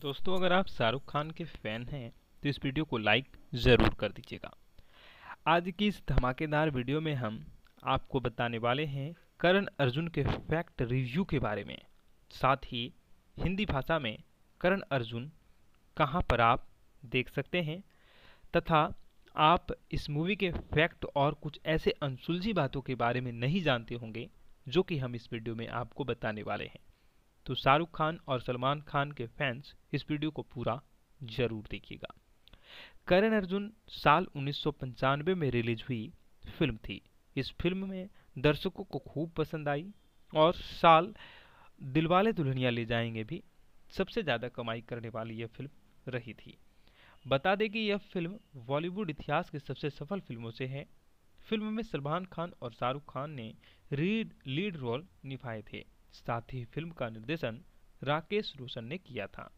दोस्तों, अगर आप शाहरुख खान के फ़ैन हैं तो इस वीडियो को लाइक ज़रूर कर दीजिएगा। आज की इस धमाकेदार वीडियो में हम आपको बताने वाले हैं करण अर्जुन के फैक्ट रिव्यू के बारे में। साथ ही हिंदी भाषा में करण अर्जुन कहाँ पर आप देख सकते हैं, तथा आप इस मूवी के फैक्ट और कुछ ऐसे अनसुलझी बातों के बारे में नहीं जानते होंगे, जो कि हम इस वीडियो में आपको बताने वाले हैं। तो शाहरुख खान और सलमान खान के फैंस इस वीडियो को पूरा ज़रूर देखिएगा। करण अर्जुन साल उन्नीस सौ पंचानवे में रिलीज़ हुई फ़िल्म थी। इस फ़िल्म में दर्शकों को खूब पसंद आई और साल दिलवाले दुल्हनिया ले जाएँगे भी। सबसे ज़्यादा कमाई करने वाली यह फ़िल्म रही थी। बता दें कि यह फ़िल्म बॉलीवुड इतिहास की सबसे सफल फ़िल्मों से है। फ़िल्म में सलमान खान और शाहरुख खान ने रीड लीड रोल निभाए थे। साथ ही फ़िल्म का निर्देशन राकेश रोशन ने किया था।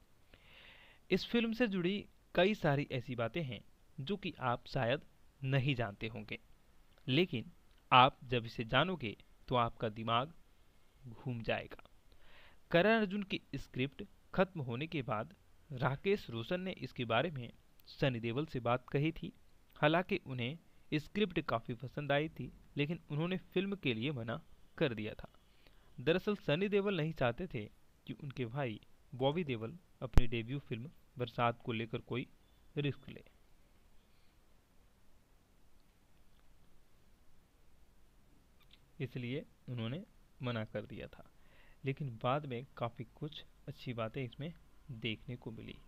इस फ़िल्म से जुड़ी कई सारी ऐसी बातें हैं जो कि आप शायद नहीं जानते होंगे। लेकिन आप जब इसे जानोगे तो आपका दिमाग घूम जाएगा। करण अर्जुन की स्क्रिप्ट खत्म होने के बाद राकेश रोशन ने इसके बारे में सनी देवल से बात कही थी। हालाँकि उन्हें स्क्रिप्ट काफ़ी पसंद आई थी, लेकिन उन्होंने फ़िल्म के लिए मना कर दिया था। दरअसल सनी देवल नहीं चाहते थे कि उनके भाई बॉबी देवल अपनी डेब्यू फ़िल्म बरसात को लेकर कोई रिस्क ले। इसलिए उन्होंने मना कर दिया था। लेकिन बाद में काफ़ी कुछ अच्छी बातें इसमें देखने को मिली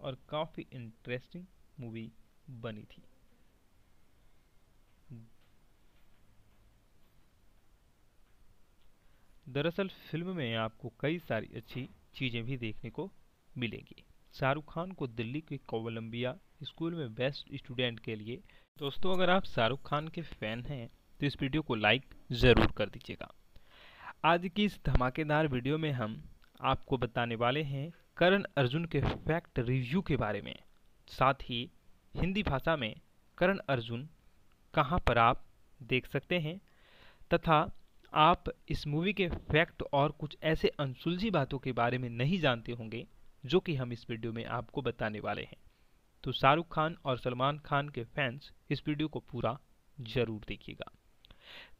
और काफ़ी इंटरेस्टिंग मूवी बनी थी। दरअसल फ़िल्म में आपको कई सारी अच्छी चीज़ें भी देखने को मिलेंगी। शाहरुख खान को दिल्ली के कोलंबिया स्कूल में बेस्ट स्टूडेंट के लिए। दोस्तों, अगर आप शाहरुख खान के फ़ैन हैं तो इस वीडियो को लाइक ज़रूर कर दीजिएगा। आज की इस धमाकेदार वीडियो में हम आपको बताने वाले हैं करण अर्जुन के फैक्ट रिव्यू के बारे में। साथ ही हिंदी भाषा में करण अर्जुन कहाँ पर आप देख सकते हैं तथा आप इस मूवी के फैक्ट और कुछ ऐसे अनसुलझी बातों के बारे में नहीं जानते होंगे, जो कि हम इस वीडियो में आपको बताने वाले हैं। तो शाहरुख खान और सलमान खान के फैंस इस वीडियो को पूरा ज़रूर देखिएगा।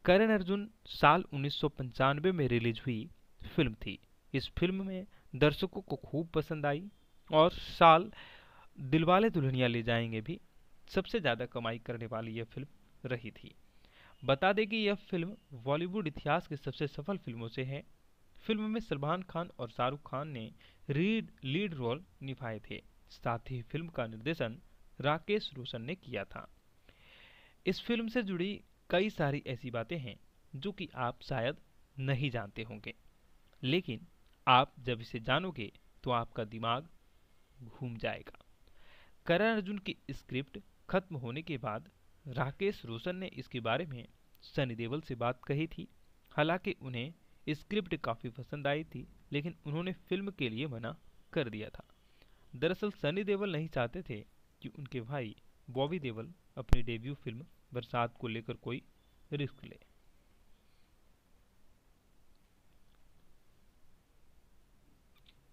करण अर्जुन साल उन्नीस सौ पंचानबे में रिलीज़ हुई फ़िल्म थी। इस फ़िल्म में दर्शकों को खूब पसंद आई और साल दिलवाले दुल्हनिया ले जाएँगे भी। सबसे ज़्यादा कमाई करने वाली यह फ़िल्म रही थी। बता दें कि यह फ़िल्म बॉलीवुड इतिहास की सबसे सफल फ़िल्मों से है। फ़िल्म में सलमान खान और शाहरुख खान ने रीड, लीड रोल निभाए थे। साथ ही फ़िल्म का निर्देशन राकेश रोशन ने किया था। इस फ़िल्म से जुड़ी कई सारी ऐसी बातें हैं जो कि आप शायद नहीं जानते होंगे। लेकिन आप जब इसे जानोगे तो आपका दिमाग घूम जाएगा। करण अर्जुन की स्क्रिप्ट खत्म होने के बाद राकेश रोशन ने इसके बारे में सनी देवल से बात कही थी। हालाँकि उन्हें स्क्रिप्ट काफ़ी पसंद आई थी, लेकिन उन्होंने फ़िल्म के लिए मना कर दिया था। दरअसल सनी देवल नहीं चाहते थे कि उनके भाई बॉबी देवल अपनी डेब्यू फ़िल्म बरसात को लेकर कोई रिस्क ले।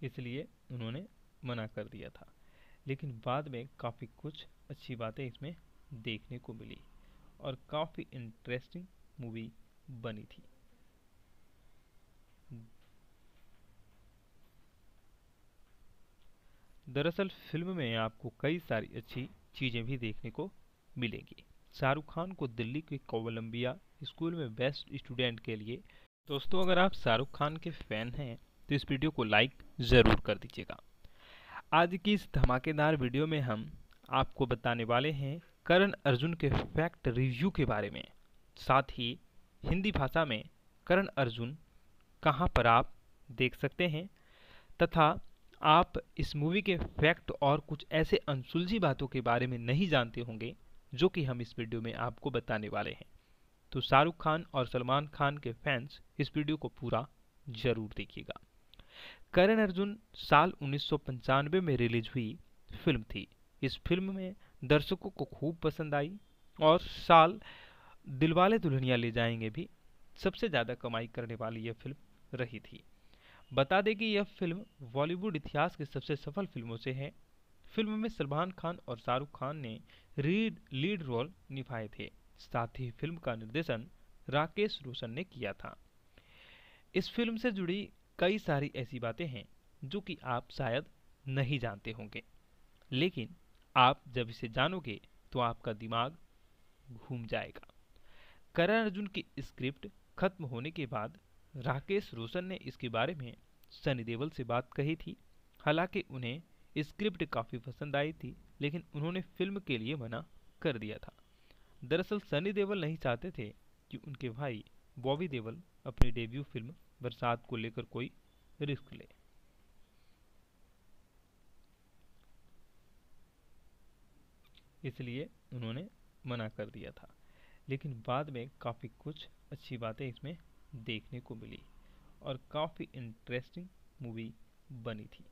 इसलिए उन्होंने मना कर दिया था। लेकिन बाद में काफ़ी कुछ अच्छी बातें इसमें देखने को मिली और काफ़ी इंटरेस्टिंग मूवी बनी थी। दरअसल फ़िल्म में आपको कई सारी अच्छी चीज़ें भी देखने को मिलेंगी। शाहरुख खान को दिल्ली के कोलंबिया स्कूल में बेस्ट स्टूडेंट के लिए। दोस्तों, अगर आप शाहरुख खान के फ़ैन हैं तो इस वीडियो को लाइक ज़रूर कर दीजिएगा। आज की इस धमाकेदार वीडियो में हम आपको बताने वाले हैं करण अर्जुन के फैक्ट रिव्यू के बारे में। साथ ही हिंदी भाषा में करण अर्जुन कहाँ पर आप देख सकते हैं, तथा आप इस मूवी के फैक्ट और कुछ ऐसे अनसुलझी बातों के बारे में नहीं जानते होंगे, जो कि हम इस वीडियो में आपको बताने वाले हैं। तो शाहरुख खान और सलमान खान के फैंस इस वीडियो को पूरा ज़रूर देखिएगा। करण अर्जुन साल उन्नीस सौ पंचानवे में रिलीज़ हुई फ़िल्म थी। इस फ़िल्म में दर्शकों को खूब पसंद आई और साल दिलवाले दुल्हनिया ले जाएँगे भी। सबसे ज़्यादा कमाई करने वाली यह फ़िल्म रही थी। बता दें कि यह फ़िल्म बॉलीवुड इतिहास के सबसे सफल फ़िल्मों से है। फ़िल्म में सलमान खान और शाहरुख खान ने रीड, लीड रोल निभाए थे। साथ ही फ़िल्म का निर्देशन राकेश रोशन ने किया था। इस फ़िल्म से जुड़ी कई सारी ऐसी बातें हैं जो कि आप शायद नहीं जानते होंगे। लेकिन आप जब इसे जानोगे तो आपका दिमाग घूम जाएगा। करण अर्जुन की स्क्रिप्ट खत्म होने के बाद राकेश रोशन ने इसके बारे में सनी देवल से बात कही थी। हालाँकि उन्हें स्क्रिप्ट काफ़ी पसंद आई थी, लेकिन उन्होंने फ़िल्म के लिए मना कर दिया था। दरअसल सनी देवल नहीं चाहते थे कि उनके भाई बॉबी देवल अपनी डेब्यू फ़िल्म बरसात को लेकर कोई रिस्क ले। इसलिए उन्होंने मना कर दिया था। लेकिन बाद में काफ़ी कुछ अच्छी बातें इसमें देखने को मिली और काफ़ी इंटरेस्टिंग मूवी बनी थी।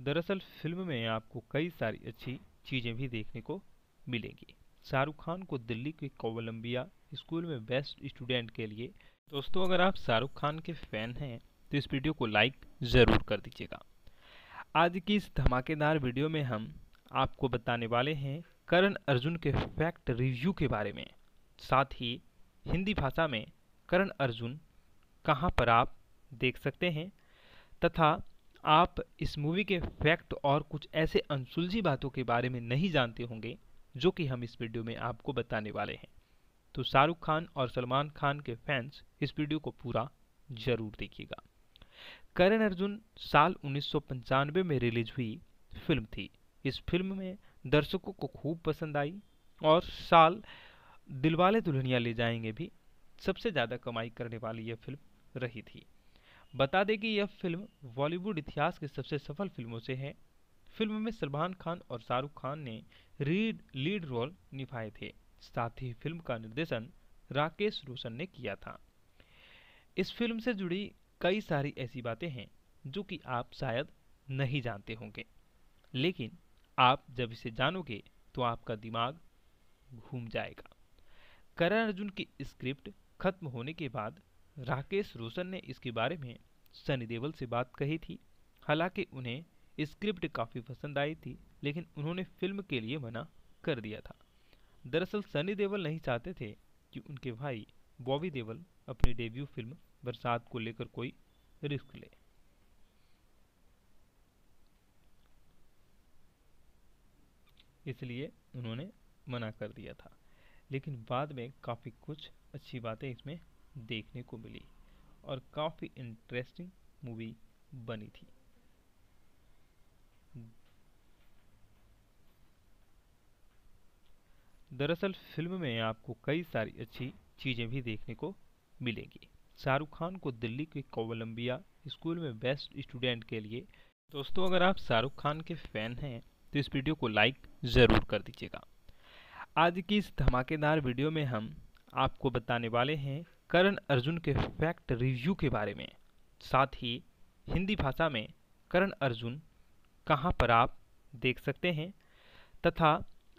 दरअसल फ़िल्म में आपको कई सारी अच्छी चीज़ें भी देखने को मिलेंगी। शाहरुख खान को दिल्ली के कोलंबिया स्कूल में बेस्ट स्टूडेंट के लिए दोस्तों, अगर आप शाहरुख खान के फ़ैन हैं तो इस वीडियो को लाइक ज़रूर कर दीजिएगा। आज की इस धमाकेदार वीडियो में हम आपको बताने वाले हैं करण अर्जुन के फैक्ट रिव्यू के बारे में। साथ ही हिंदी भाषा में करण अर्जुन कहाँ पर आप देख सकते हैं तथा आप इस मूवी के फैक्ट और कुछ ऐसे अनसुलझी बातों के बारे में नहीं जानते होंगे, जो कि हम इस वीडियो में आपको बताने वाले हैं। तो शाहरुख खान और सलमान खान के फैंस इस वीडियो को पूरा ज़रूर देखिएगा। करण अर्जुन साल उन्नीस सौ पंचानवे में रिलीज़ हुई फ़िल्म थी। इस फ़िल्म में दर्शकों को खूब पसंद आई और साल दिलवाले दुल्हनिया ले जाएँगे भी। सबसे ज़्यादा कमाई करने वाली यह फ़िल्म रही थी। बता दें कि यह फ़िल्म बॉलीवुड इतिहास के सबसे सफल फ़िल्मों से है। फ़िल्म में सलमान खान और शाहरुख खान ने रीड, लीड रोल निभाए थे। साथ ही फ़िल्म का निर्देशन राकेश रोशन ने किया था। इस फ़िल्म से जुड़ी कई सारी ऐसी बातें हैं जो कि आप शायद नहीं जानते होंगे। लेकिन आप जब इसे जानोगे तो आपका दिमाग घूम जाएगा। करण अर्जुन की स्क्रिप्ट खत्म होने के बाद राकेश रोशन ने इसके बारे में सनी देवल से बात कही थी। हालाँकि उन्हें स्क्रिप्ट काफ़ी पसंद आई थी, लेकिन उन्होंने फ़िल्म के लिए मना कर दिया था। दरअसल सनी देवल नहीं चाहते थे कि उनके भाई बॉबी देवल अपनी डेब्यू फ़िल्म बरसात को लेकर कोई रिस्क ले। इसलिए उन्होंने मना कर दिया था। लेकिन बाद में काफ़ी कुछ अच्छी बातें इसमें देखने को मिली और काफ़ी इंटरेस्टिंग मूवी बनी थी। दरअसल फ़िल्म में आपको कई सारी अच्छी चीज़ें भी देखने को मिलेंगी। शाहरुख खान को दिल्ली के कोलंबिया स्कूल में बेस्ट स्टूडेंट के लिए। दोस्तों, अगर आप शाहरुख खान के फ़ैन हैं तो इस वीडियो को लाइक ज़रूर कर दीजिएगा। आज की इस धमाकेदार वीडियो में हम आपको बताने वाले हैं करण अर्जुन के फैक्ट रिव्यू के बारे में। साथ ही हिंदी भाषा में करण अर्जुन कहाँ पर आप देख सकते हैं, तथा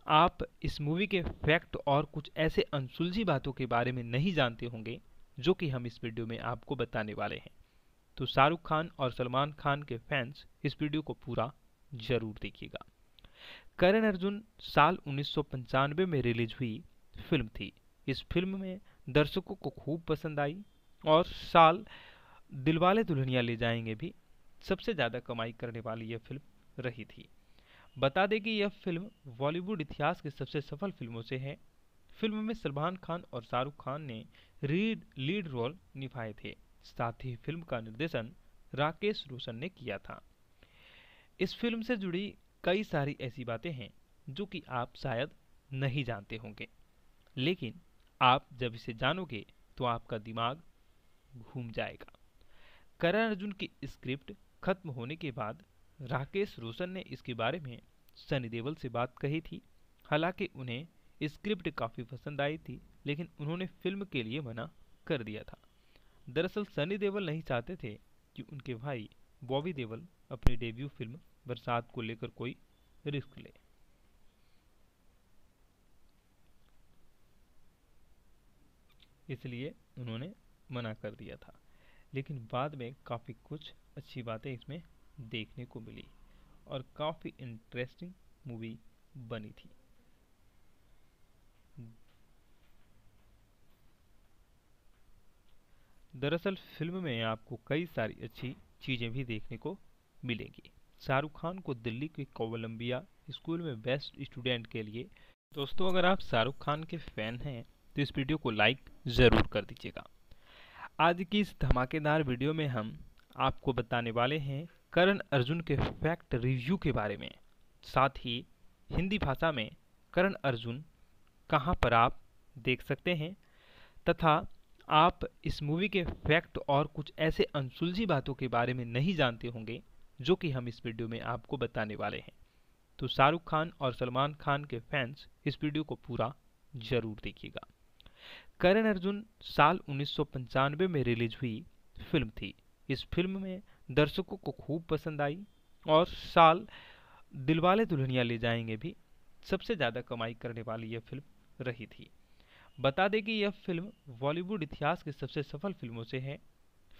आप इस मूवी के फैक्ट और कुछ ऐसे अनसुलझी बातों के बारे में नहीं जानते होंगे जो कि हम इस वीडियो में आपको बताने वाले हैं। तो शाहरुख खान और सलमान खान के फैंस इस वीडियो को पूरा ज़रूर देखिएगा। करण अर्जुन साल उन्नीस सौ पंचानवे में रिलीज़ हुई फ़िल्म थी। इस फ़िल्म में दर्शकों को खूब पसंद आई और साल दिलवाले दुल्हनिया ले जाएँगे भी सबसे ज़्यादा कमाई करने वाली यह फ़िल्म रही थी। बता दें कि यह फ़िल्म बॉलीवुड इतिहास के सबसे सफल फ़िल्मों से है। फ़िल्म में सलमान खान और शाहरुख खान ने रीड, लीड रोल निभाए थे। साथ ही फ़िल्म का निर्देशन राकेश रोशन ने किया था। इस फ़िल्म से जुड़ी कई सारी ऐसी बातें हैं जो कि आप शायद नहीं जानते होंगे। लेकिन आप जब इसे जानोगे तो आपका दिमाग घूम जाएगा। करण अर्जुन की स्क्रिप्ट खत्म होने के बाद राकेश रोशन ने इसके बारे में सनी देवल से बात कही थी। हालाँकि उन्हें स्क्रिप्ट काफ़ी पसंद आई थी, लेकिन उन्होंने फ़िल्म के लिए मना कर दिया था। दरअसल सनी देवल नहीं चाहते थे कि उनके भाई बॉबी देवल अपनी डेब्यू फ़िल्म बरसात को लेकर कोई रिस्क ले। इसलिए उन्होंने मना कर दिया था। लेकिन बाद में काफ़ी कुछ अच्छी बातें इसमें देखने को मिली और काफ़ी इंटरेस्टिंग मूवी बनी थी। दरअसल फ़िल्म में आपको कई सारी अच्छी चीज़ें भी देखने को मिलेंगी। शाहरुख खान को दिल्ली के कोलंबिया स्कूल में बेस्ट स्टूडेंट के लिए। दोस्तों, अगर आप शाहरुख खान के फ़ैन हैं तो इस वीडियो को लाइक ज़रूर कर दीजिएगा। आज की इस धमाकेदार वीडियो में हम आपको बताने वाले हैं करण अर्जुन के फैक्ट रिव्यू के बारे में। साथ ही हिंदी भाषा में करण अर्जुन कहाँ पर आप देख सकते हैं तथा आप इस मूवी के फैक्ट और कुछ ऐसे अनसुलझी बातों के बारे में नहीं जानते होंगे, जो कि हम इस वीडियो में आपको बताने वाले हैं। तो शाहरुख खान और सलमान खान के फैंस इस वीडियो को पूरा ज़रूर देखिएगा। करण अर्जुन साल उन्नीस सौ पंचानवे में रिलीज़ हुई फ़िल्म थी। इस फ़िल्म में दर्शकों को खूब पसंद आई और साल दिलवाले दुल्हनिया ले जाएँगे भी। सबसे ज़्यादा कमाई करने वाली यह फ़िल्म रही थी। बता दें कि यह फ़िल्म बॉलीवुड इतिहास की सबसे सफल फ़िल्मों से है।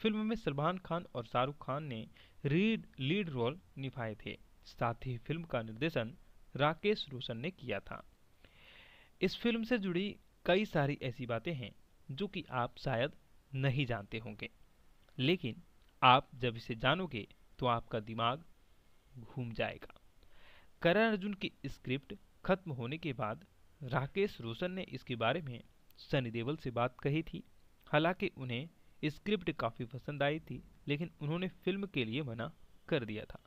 फ़िल्म में सलमान खान और शाहरुख खान ने रीड, लीड रोल निभाए थे। साथ ही फ़िल्म का निर्देशन राकेश रोशन ने किया था। इस फ़िल्म से जुड़ी कई सारी ऐसी बातें हैं जो कि आप शायद नहीं जानते होंगे। लेकिन आप जब इसे जानोगे तो आपका दिमाग घूम जाएगा। करण अर्जुन की स्क्रिप्ट खत्म होने के बाद राकेश रोशन ने इसके बारे में सनी देवल से बात कही थी। हालाँकि उन्हें स्क्रिप्ट काफ़ी पसंद आई थी, लेकिन उन्होंने फ़िल्म के लिए मना कर दिया था।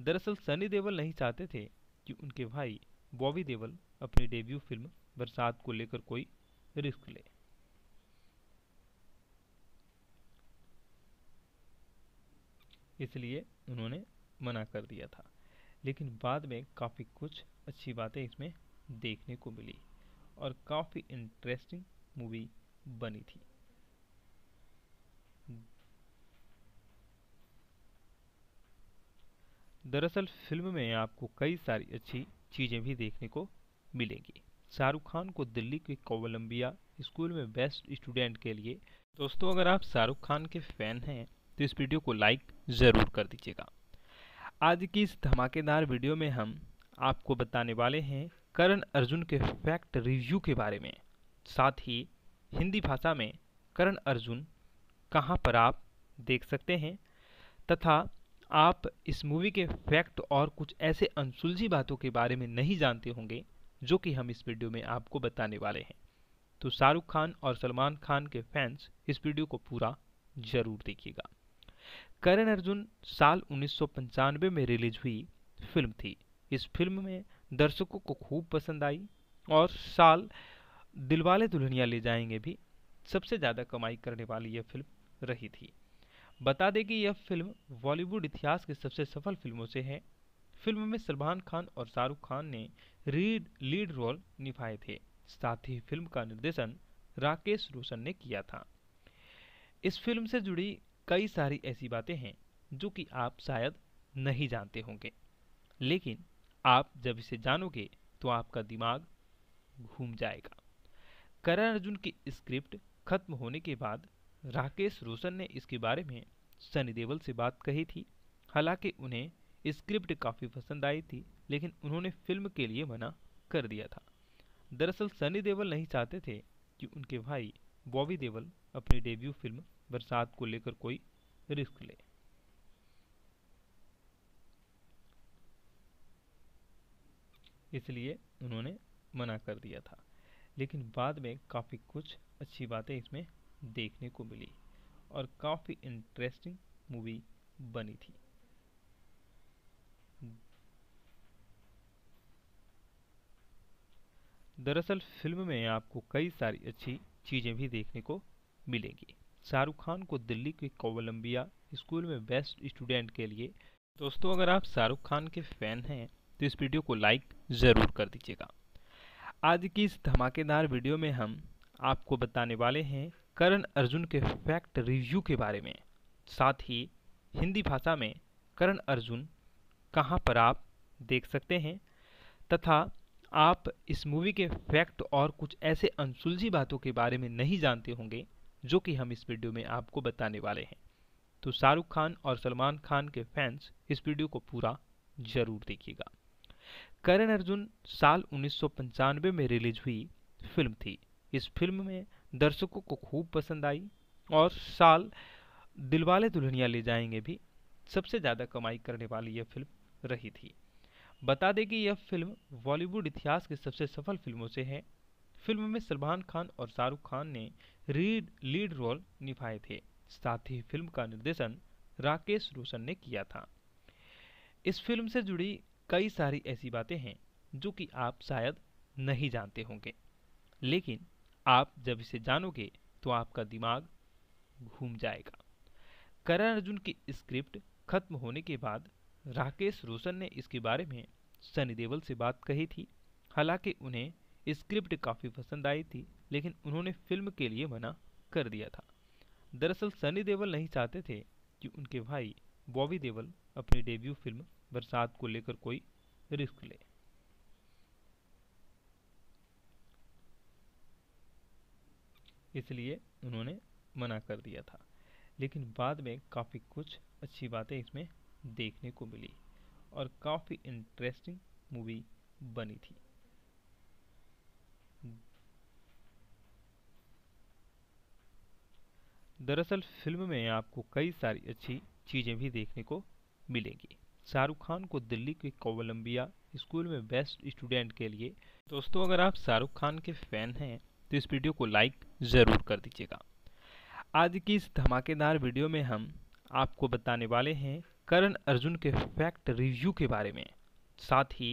दरअसल सनी देवल नहीं चाहते थे कि उनके भाई बॉबी देवल अपनी डेब्यू फ़िल्म बरसात को लेकर कोई रिस्क ले। इसलिए उन्होंने मना कर दिया था। लेकिन बाद में काफ़ी कुछ अच्छी बातें इसमें देखने को मिली और काफ़ी इंटरेस्टिंग मूवी बनी थी। दरअसल फ़िल्म में आपको कई सारी अच्छी चीज़ें भी देखने को मिलेंगी। शाहरुख खान को दिल्ली के कोलंबिया स्कूल में बेस्ट स्टूडेंट के लिए। दोस्तों, अगर आप शाहरुख खान के फ़ैन हैं तो इस वीडियो को लाइक ज़रूर कर दीजिएगा। आज की इस धमाकेदार वीडियो में हम आपको बताने वाले हैं करण अर्जुन के फैक्ट रिव्यू के बारे में। साथ ही हिंदी भाषा में करण अर्जुन कहाँ पर आप देख सकते हैं तथा आप इस मूवी के फैक्ट और कुछ ऐसे अनसुलझी बातों के बारे में नहीं जानते होंगे, जो कि हम इस वीडियो में आपको बताने वाले हैं। तो शाहरुख खान और सलमान खान के फैंस इस वीडियो को पूरा ज़रूर देखिएगा। करण अर्जुन साल उन्नीस सौ पंचानवे में रिलीज़ हुई फ़िल्म थी। इस फ़िल्म में दर्शकों को खूब पसंद आई और साल दिलवाले दुल्हनिया ले जाएँगे भी। सबसे ज़्यादा कमाई करने वाली यह फ़िल्म रही थी। बता दें कि यह फ़िल्म बॉलीवुड इतिहास की सबसे सफल फ़िल्मों से है। फ़िल्म में सलमान खान और शाहरुख खान ने रीड, लीड रोल निभाए थे। साथ ही फ़िल्म का निर्देशन राकेश रोशन ने किया था। इस फ़िल्म से जुड़ी कई सारी ऐसी बातें हैं जो कि आप शायद नहीं जानते होंगे। लेकिन आप जब इसे जानोगे तो आपका दिमाग घूम जाएगा। करण अर्जुन की स्क्रिप्ट खत्म होने के बाद राकेश रोशन ने इसके बारे में सनी देवल से बात कही थी। हालाँकि उन्हें स्क्रिप्ट काफ़ी पसंद आई थी, लेकिन उन्होंने फ़िल्म के लिए मना कर दिया था। दरअसल सनी देवल नहीं चाहते थे कि उनके भाई बॉबी देवल अपनी डेब्यू फ़िल्म बरसात को लेकर कोई रिस्क ले। इसलिए उन्होंने मना कर दिया था। लेकिन बाद में काफ़ी कुछ अच्छी बातें इसमें देखने को मिली और काफ़ी इंटरेस्टिंग मूवी बनी थी। दरअसल फ़िल्म में आपको कई सारी अच्छी चीज़ें भी देखने को मिलेंगी। शाहरुख खान को दिल्ली के कोलंबिया स्कूल में बेस्ट स्टूडेंट के लिए। दोस्तों, अगर आप शाहरुख खान के फ़ैन हैं तो इस वीडियो को लाइक ज़रूर कर दीजिएगा। आज की इस धमाकेदार वीडियो में हम आपको बताने वाले हैं करण अर्जुन के फैक्ट रिव्यू के बारे में। साथ ही हिंदी भाषा में करण अर्जुन कहाँ पर आप देख सकते हैं, तथा आप इस मूवी के फैक्ट और कुछ ऐसे अनसुलझी बातों के बारे में नहीं जानते होंगे, जो कि हम इस वीडियो में आपको बताने वाले हैं। तो शाहरुख खान और सलमान खान के फैंस इस वीडियो को पूरा ज़रूर देखिएगा। करण अर्जुन साल उन्नीस सौ पंचानवे में रिलीज़ हुई फ़िल्म थी। इस फ़िल्म में दर्शकों को खूब पसंद आई और साल दिलवाले दुल्हनिया ले जाएँगे भी। सबसे ज़्यादा कमाई करने वाली यह फ़िल्म रही थी। बता दें कि यह फ़िल्म बॉलीवुड इतिहास की सबसे सफल फ़िल्मों से है। फ़िल्म में सलमान खान और शाहरुख खान ने रीड, लीड रोल निभाए थे। साथ ही फ़िल्म का निर्देशन राकेश रोशन ने किया था। इस फ़िल्म से जुड़ी कई सारी ऐसी बातें हैं जो कि आप शायद नहीं जानते होंगे। लेकिन आप जब इसे जानोगे तो आपका दिमाग घूम जाएगा। करण अर्जुन की स्क्रिप्ट खत्म होने के बाद राकेश रोशन ने इसके बारे में सनी देवल से बात कही थी। हालाँकि उन्हें स्क्रिप्ट काफ़ी पसंद आई थी, लेकिन उन्होंने फ़िल्म के लिए मना कर दिया था। दरअसल सनी देवल नहीं चाहते थे कि उनके भाई बॉबी देवल अपनी डेब्यू फ़िल्म बरसात को लेकर कोई रिस्क ले। इसलिए उन्होंने मना कर दिया था। लेकिन बाद में काफ़ी कुछ अच्छी बातें इसमें देखने को मिली और काफ़ी इंटरेस्टिंग मूवी बनी थी। दरअसल फ़िल्म में आपको कई सारी अच्छी चीज़ें भी देखने को मिलेंगी। शाहरुख खान को दिल्ली के कोलम्बिया स्कूल में बेस्ट स्टूडेंट के लिए। दोस्तों, अगर आप शाहरुख खान के फ़ैन हैं तो इस वीडियो को लाइक ज़रूर कर दीजिएगा। आज की इस धमाकेदार वीडियो में हम आपको बताने वाले हैं करण अर्जुन के फैक्ट रिव्यू के बारे में। साथ ही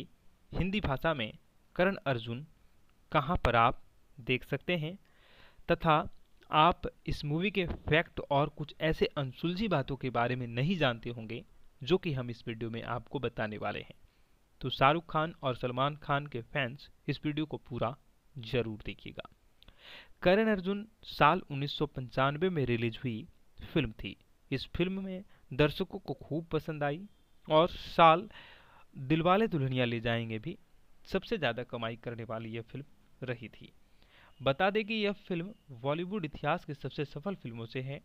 हिंदी भाषा में करण अर्जुन कहाँ पर आप देख सकते हैं, तथा आप इस मूवी के फैक्ट और कुछ ऐसे अनसुलझी बातों के बारे में नहीं जानते होंगे जो कि हम इस वीडियो में आपको बताने वाले हैं। तो शाहरुख खान और सलमान खान के फैंस इस वीडियो को पूरा ज़रूर देखिएगा। करण अर्जुन साल उन्नीस सौ पंचानबे में रिलीज़ हुई फ़िल्म थी। इस फ़िल्म में दर्शकों को खूब पसंद आई और साल दिलवाले दुल्हनिया ले जाएँगे भी। सबसे ज़्यादा कमाई करने वाली यह फ़िल्म रही थी। बता दें कि यह फ़िल्म बॉलीवुड इतिहास की सबसे सफल फ़िल्मों से है।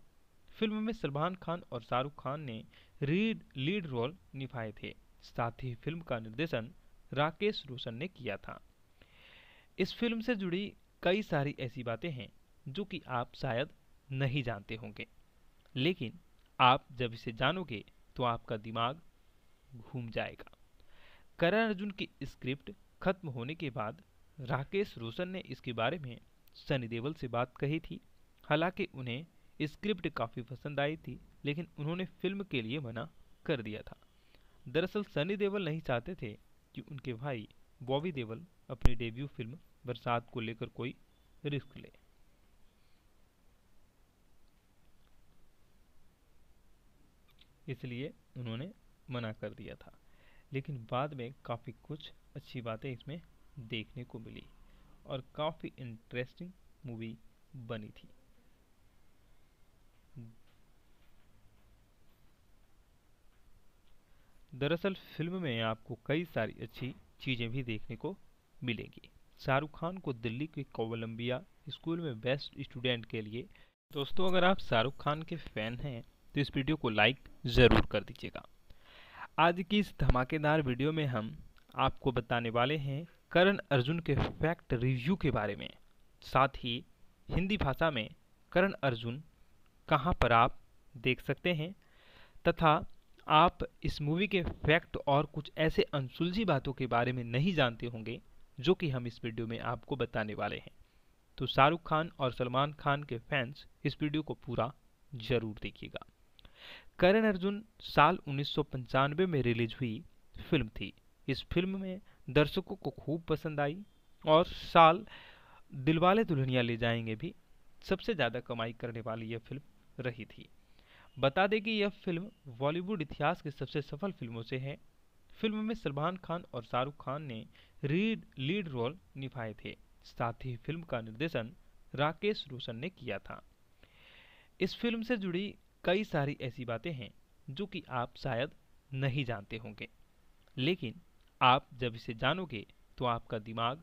फ़िल्म में सलमान खान और शाहरुख खान ने रीड, लीड रोल निभाए थे। साथ ही फ़िल्म का निर्देशन राकेश रोशन ने किया था। इस फ़िल्म से जुड़ी कई सारी ऐसी बातें हैं जो कि आप शायद नहीं जानते होंगे। लेकिन आप जब इसे जानोगे तो आपका दिमाग घूम जाएगा। करण अर्जुन की स्क्रिप्ट खत्म होने के बाद राकेश रोशन ने इसके बारे में सनी देवल से बात कही थी। हालाँकि उन्हें स्क्रिप्ट काफ़ी पसंद आई थी, लेकिन उन्होंने फ़िल्म के लिए मना कर दिया था। दरअसल सनी देवल नहीं चाहते थे कि उनके भाई बॉबी देवल अपनी डेब्यू फ़िल्म बरसात को लेकर कोई रिस्क ले। इसलिए उन्होंने मना कर दिया था। लेकिन बाद में काफ़ी कुछ अच्छी बातें इसमें देखने को मिली और काफ़ी इंटरेस्टिंग मूवी बनी थी। दरअसल फ़िल्म में आपको कई सारी अच्छी चीज़ें भी देखने को मिलेंगी। शाहरुख खान को दिल्ली के कोलंबिया स्कूल में बेस्ट स्टूडेंट के लिए। दोस्तों, अगर आप शाहरुख खान के फ़ैन हैं तो इस वीडियो को लाइक ज़रूर कर दीजिएगा। आज की इस धमाकेदार वीडियो में हम आपको बताने वाले हैं करण अर्जुन के फैक्ट रिव्यू के बारे में। साथ ही हिंदी भाषा में करण अर्जुन कहाँ पर आप देख सकते हैं तथा आप इस मूवी के फैक्ट और कुछ ऐसे अनसुलझी बातों के बारे में नहीं जानते होंगे, जो कि हम इस वीडियो में आपको बताने वाले हैं। तो शाहरुख खान और सलमान खान के फैंस इस वीडियो को पूरा ज़रूर देखिएगा। करण अर्जुन साल उन्नीस सौ पंचानवे में रिलीज़ हुई फ़िल्म थी। इस फ़िल्म में दर्शकों को खूब पसंद आई और साल दिलवाले दुल्हनिया ले जाएँगे भी। सबसे ज़्यादा कमाई करने वाली यह फ़िल्म रही थी। बता दें कि यह फ़िल्म बॉलीवुड इतिहास की सबसे सफल फ़िल्मों से है। फ़िल्म में सलमान खान और शाहरुख खान ने रीड, लीड रोल निभाए थे। साथ ही फ़िल्म का निर्देशन राकेश रोशन ने किया था। इस फ़िल्म से जुड़ी कई सारी ऐसी बातें हैं जो कि आप शायद नहीं जानते होंगे। लेकिन आप जब इसे जानोगे तो आपका दिमाग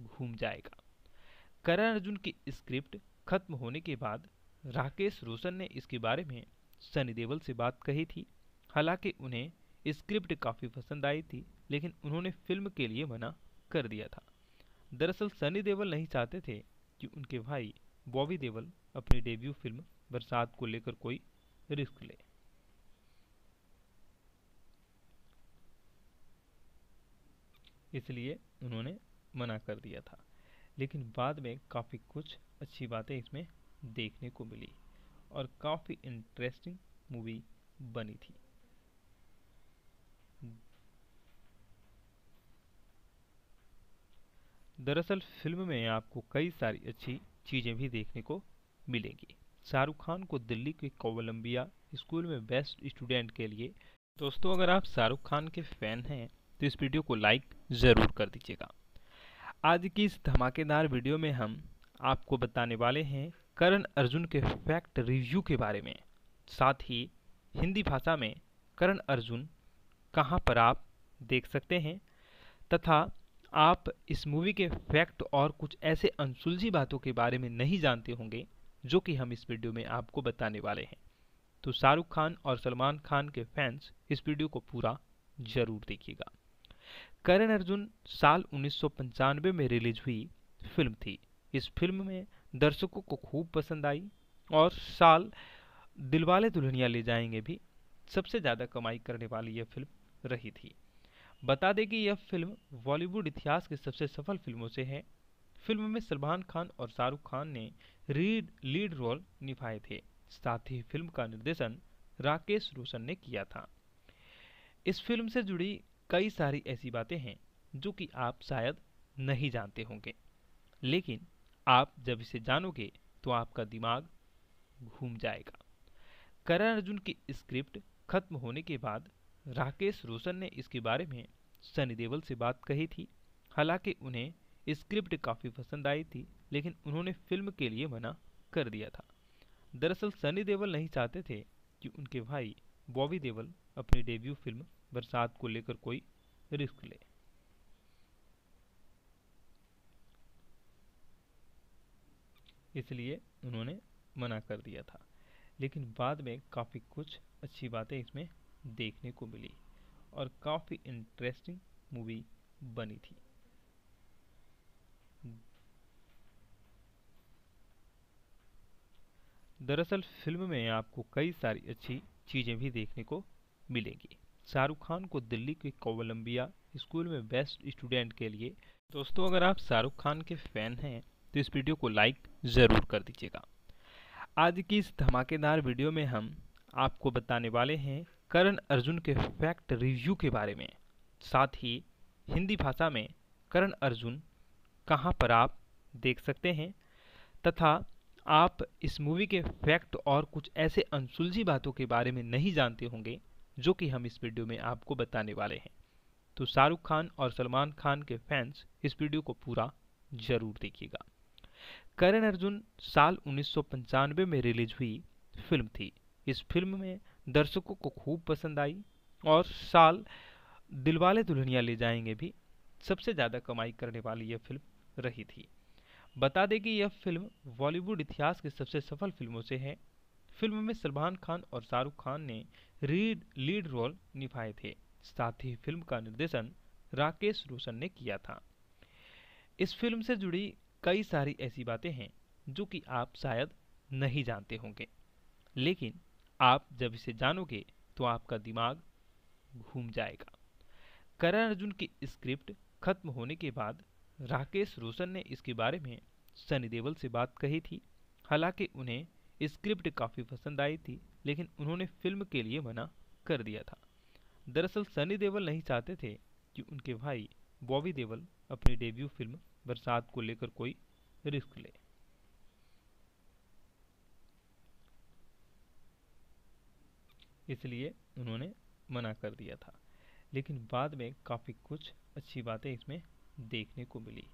घूम जाएगा। करण अर्जुन की स्क्रिप्ट खत्म होने के बाद राकेश रोशन ने इसके बारे में सनी देवल से बात कही थी। हालाँकि उन्हें स्क्रिप्ट काफ़ी पसंद आई थी, लेकिन उन्होंने फ़िल्म के लिए मना कर दिया था। दरअसल सनी देवल नहीं चाहते थे कि उनके भाई बॉबी देवल अपनी डेब्यू फ़िल्म बरसात को लेकर कोई रिस्क ले। इसलिए उन्होंने मना कर दिया था। लेकिन बाद में काफ़ी कुछ अच्छी बातें इसमें देखने को मिली और काफ़ी इंटरेस्टिंग मूवी बनी थी। दरअसल फ़िल्म में आपको कई सारी अच्छी चीज़ें भी देखने को मिलेंगी। शाहरुख खान को दिल्ली के कोलंबिया स्कूल में बेस्ट स्टूडेंट के लिए। दोस्तों, अगर आप शाहरुख खान के फ़ैन हैं तो इस वीडियो को लाइक ज़रूर कर दीजिएगा। आज की इस धमाकेदार वीडियो में हम आपको बताने वाले हैं करण अर्जुन के फैक्ट रिव्यू के बारे में। साथ ही, हिंदी भाषा में करण अर्जुन कहाँ पर आप देख सकते हैं, तथा आप इस मूवी के फैक्ट और कुछ ऐसे अनसुलझी बातों के बारे में नहीं जानते होंगे, जो कि हम इस वीडियो में आपको बताने वाले हैं। तो शाहरुख खान और सलमान खान के फैंस इस वीडियो को पूरा ज़रूर देखिएगा। करण अर्जुन साल उन्नीस सौ पंचानवे में रिलीज़ हुई फ़िल्म थी। इस फ़िल्म में दर्शकों को खूब पसंद आई और साल दिलवाले दुल्हनिया ले जाएँगे भी। सबसे ज़्यादा कमाई करने वाली यह फ़िल्म रही थी। बता दें कि यह फ़िल्म बॉलीवुड इतिहास की सबसे सफल फ़िल्मों से है। फ़िल्म में सलमान खान और शाहरुख खान ने रीड, लीड रोल निभाए थे। साथ ही फ़िल्म का निर्देशन राकेश रोशन ने किया था। इस फ़िल्म से जुड़ी कई सारी ऐसी बातें हैं जो कि आप शायद नहीं जानते होंगे। लेकिन आप जब इसे जानोगे तो आपका दिमाग घूम जाएगा। करण अर्जुन की स्क्रिप्ट खत्म होने के बाद राकेश रोशन ने इसके बारे में सनी देवल से बात कही थी। हालाँकि उन्हें स्क्रिप्ट काफ़ी पसंद आई थी, लेकिन उन्होंने फ़िल्म के लिए मना कर दिया था। दरअसल सनी देवल नहीं चाहते थे कि उनके भाई बॉबी देवल अपनी डेब्यू फ़िल्म बरसात को लेकर कोई रिस्क ले। इसलिए उन्होंने मना कर दिया था। लेकिन बाद में काफ़ी कुछ अच्छी बातें इसमें देखने को मिली और काफ़ी इंटरेस्टिंग मूवी बनी थी। दरअसल फ़िल्म में आपको कई सारी अच्छी चीज़ें भी देखने को मिलेंगी। शाहरुख खान को दिल्ली के कोलंबिया स्कूल में बेस्ट स्टूडेंट के लिए। दोस्तों, अगर आप शाहरुख खान के फ़ैन हैं तो इस वीडियो को लाइक ज़रूर कर दीजिएगा। आज की इस धमाकेदार वीडियो में हम आपको बताने वाले हैं करण अर्जुन के फैक्ट रिव्यू के बारे में। साथ ही हिंदी भाषा में करण अर्जुन कहाँ पर आप देख सकते हैं तथा आप इस मूवी के फैक्ट और कुछ ऐसे अनसुलझी बातों के बारे में नहीं जानते होंगे, जो कि हम इस वीडियो में आपको बताने वाले हैं। तो शाहरुख खान और सलमान खान के फैंस इस वीडियो को पूरा ज़रूर देखिएगा। करण अर्जुन साल उन्नीस सौ पंचानवे में रिलीज़ हुई फ़िल्म थी। इस फ़िल्म में दर्शकों को खूब पसंद आई और साल दिलवाले दुल्हनिया ले जाएँगे भी। सबसे ज़्यादा कमाई करने वाली यह फ़िल्म रही थी। बता दें कि यह फ़िल्म बॉलीवुड इतिहास की सबसे सफल फ़िल्मों से है। फ़िल्म में सलमान खान और शाहरुख खान ने रीड, लीड रोल निभाए थे। साथ ही फ़िल्म का निर्देशन राकेश रोशन ने किया था। इस फ़िल्म से जुड़ी कई सारी ऐसी बातें हैं जो कि आप शायद नहीं जानते होंगे। लेकिन आप जब इसे जानोगे तो आपका दिमाग घूम जाएगा। करण अर्जुन की स्क्रिप्ट खत्म होने के बाद राकेश रोशन ने इसके बारे में सनी देवल से बात कही थी। हालाँकि उन्हें स्क्रिप्ट काफ़ी पसंद आई थी, लेकिन उन्होंने फ़िल्म के लिए मना कर दिया था। दरअसल सनी देवल नहीं चाहते थे कि उनके भाई बॉबी देवल अपनी डेब्यू फ़िल्म बरसात को लेकर कोई रिस्क ले। इसलिए उन्होंने मना कर दिया था। लेकिन बाद में काफ़ी कुछ अच्छी बातें इसमें देखने को मिली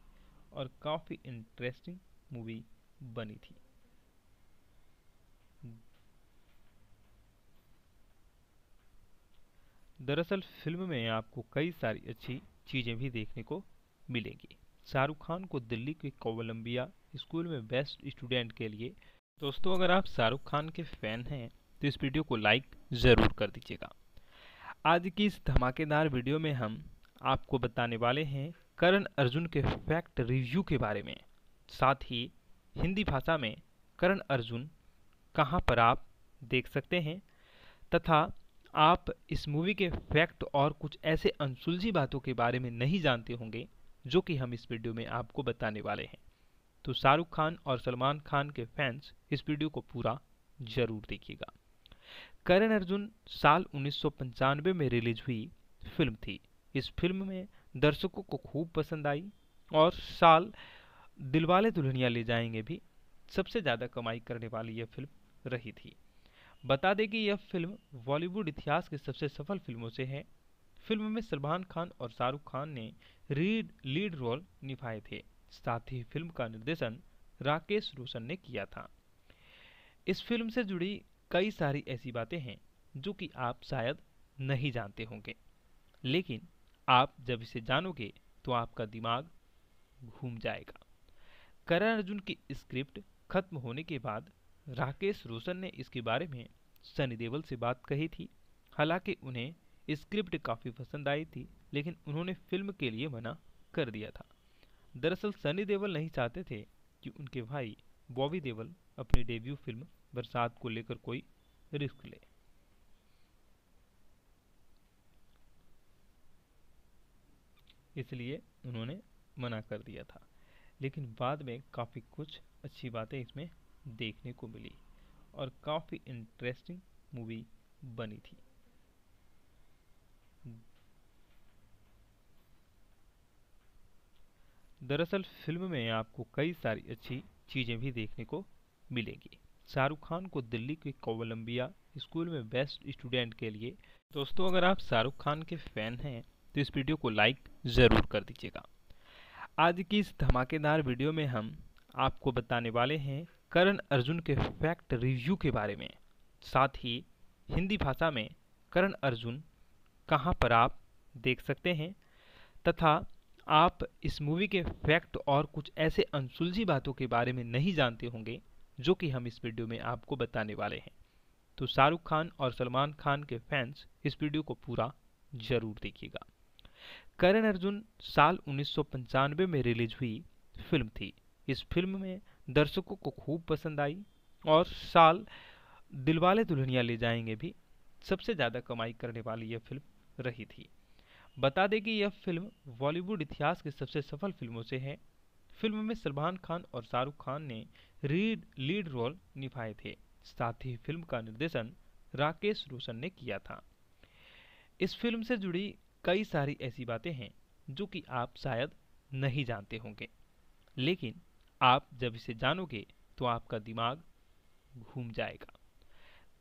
और काफ़ी इंटरेस्टिंग मूवी बनी थी। दरअसल फ़िल्म में आपको कई सारी अच्छी चीज़ें भी देखने को मिलेंगी। शाहरुख खान को दिल्ली के कोलंबिया स्कूल में बेस्ट स्टूडेंट के लिए। दोस्तों, अगर आप शाहरुख खान के फ़ैन हैं तो इस वीडियो को लाइक ज़रूर कर दीजिएगा। आज की इस धमाकेदार वीडियो में हम आपको बताने वाले हैं करण अर्जुन के फैक्ट रिव्यू के बारे में। साथ ही हिंदी भाषा में करण अर्जुन कहाँ पर आप देख सकते हैं, तथा आप इस मूवी के फैक्ट और कुछ ऐसे अनसुलझी बातों के बारे में नहीं जानते होंगे जो कि हम इस वीडियो में आपको बताने वाले हैं। तो शाहरुख खान और सलमान खान के फैंस इस वीडियो को पूरा ज़रूर देखिएगा। करण अर्जुन साल उन्नीस में रिलीज़ हुई फ़िल्म थी। इस फ़िल्म में दर्शकों को खूब पसंद आई और साल दिलवाले दुल्हनिया ले जाएँगे भी। सबसे ज़्यादा कमाई करने वाली यह फ़िल्म रही थी। बता दें कि यह फ़िल्म बॉलीवुड इतिहास की सबसे सफल फ़िल्मों से है। फ़िल्म में सलमान खान और शाहरुख खान ने रीड, लीड रोल निभाए थे। साथ ही फ़िल्म का निर्देशन राकेश रोशन ने किया था। इस फ़िल्म से जुड़ी कई सारी ऐसी बातें हैं जो कि आप शायद नहीं जानते होंगे। लेकिन आप जब इसे जानोगे तो आपका दिमाग घूम जाएगा। करण अर्जुन की स्क्रिप्ट खत्म होने के बाद राकेश रोशन ने इसके बारे में सनी देवल से बात कही थी। हालाँकि उन्हें स्क्रिप्ट काफ़ी पसंद आई थी, लेकिन उन्होंने फ़िल्म के लिए मना कर दिया था। दरअसल सनी देवल नहीं चाहते थे कि उनके भाई बॉबी देवल अपनी डेब्यू फ़िल्म बरसात को लेकर कोई रिस्क ले। इसलिए उन्होंने मना कर दिया था। लेकिन बाद में काफ़ी कुछ अच्छी बातें इसमें देखने को मिली और काफ़ी इंटरेस्टिंग मूवी बनी थी। दरअसल फ़िल्म में आपको कई सारी अच्छी चीज़ें भी देखने को मिलेंगी। शाहरुख खान को दिल्ली के कोलंबिया स्कूल में बेस्ट स्टूडेंट के लिए। दोस्तों, अगर आप शाहरुख खान के फ़ैन हैं तो इस वीडियो को लाइक ज़रूर कर दीजिएगा। आज की इस धमाकेदार वीडियो में हम आपको बताने वाले हैं करण अर्जुन के फैक्ट रिव्यू के बारे में। साथ ही हिंदी भाषा में करण अर्जुन कहाँ पर आप देख सकते हैं तथा आप इस मूवी के फैक्ट और कुछ ऐसे अनसुलझी बातों के बारे में नहीं जानते होंगे, जो कि हम इस वीडियो में आपको बताने वाले हैं। तो शाहरुख खान और सलमान खान के फैंस इस वीडियो को पूरा ज़रूर देखिएगा। करण अर्जुन साल उन्नीस सौ पंचानवे में रिलीज़ हुई फ़िल्म थी। इस फ़िल्म में दर्शकों को खूब पसंद आई और साल दिलवाले दुल्हनिया ले जाएँगे भी। सबसे ज़्यादा कमाई करने वाली यह फ़िल्म रही थी। बता दें कि यह फ़िल्म बॉलीवुड इतिहास की सबसे सफल फ़िल्मों से है। फ़िल्म में सलमान खान और शाहरुख खान ने रीड, लीड रोल निभाए थे। साथ ही फ़िल्म का निर्देशन राकेश रोशन ने किया था। इस फ़िल्म से जुड़ी कई सारी ऐसी बातें हैं जो कि आप शायद नहीं जानते होंगे। लेकिन आप जब इसे जानोगे तो आपका दिमाग घूम जाएगा।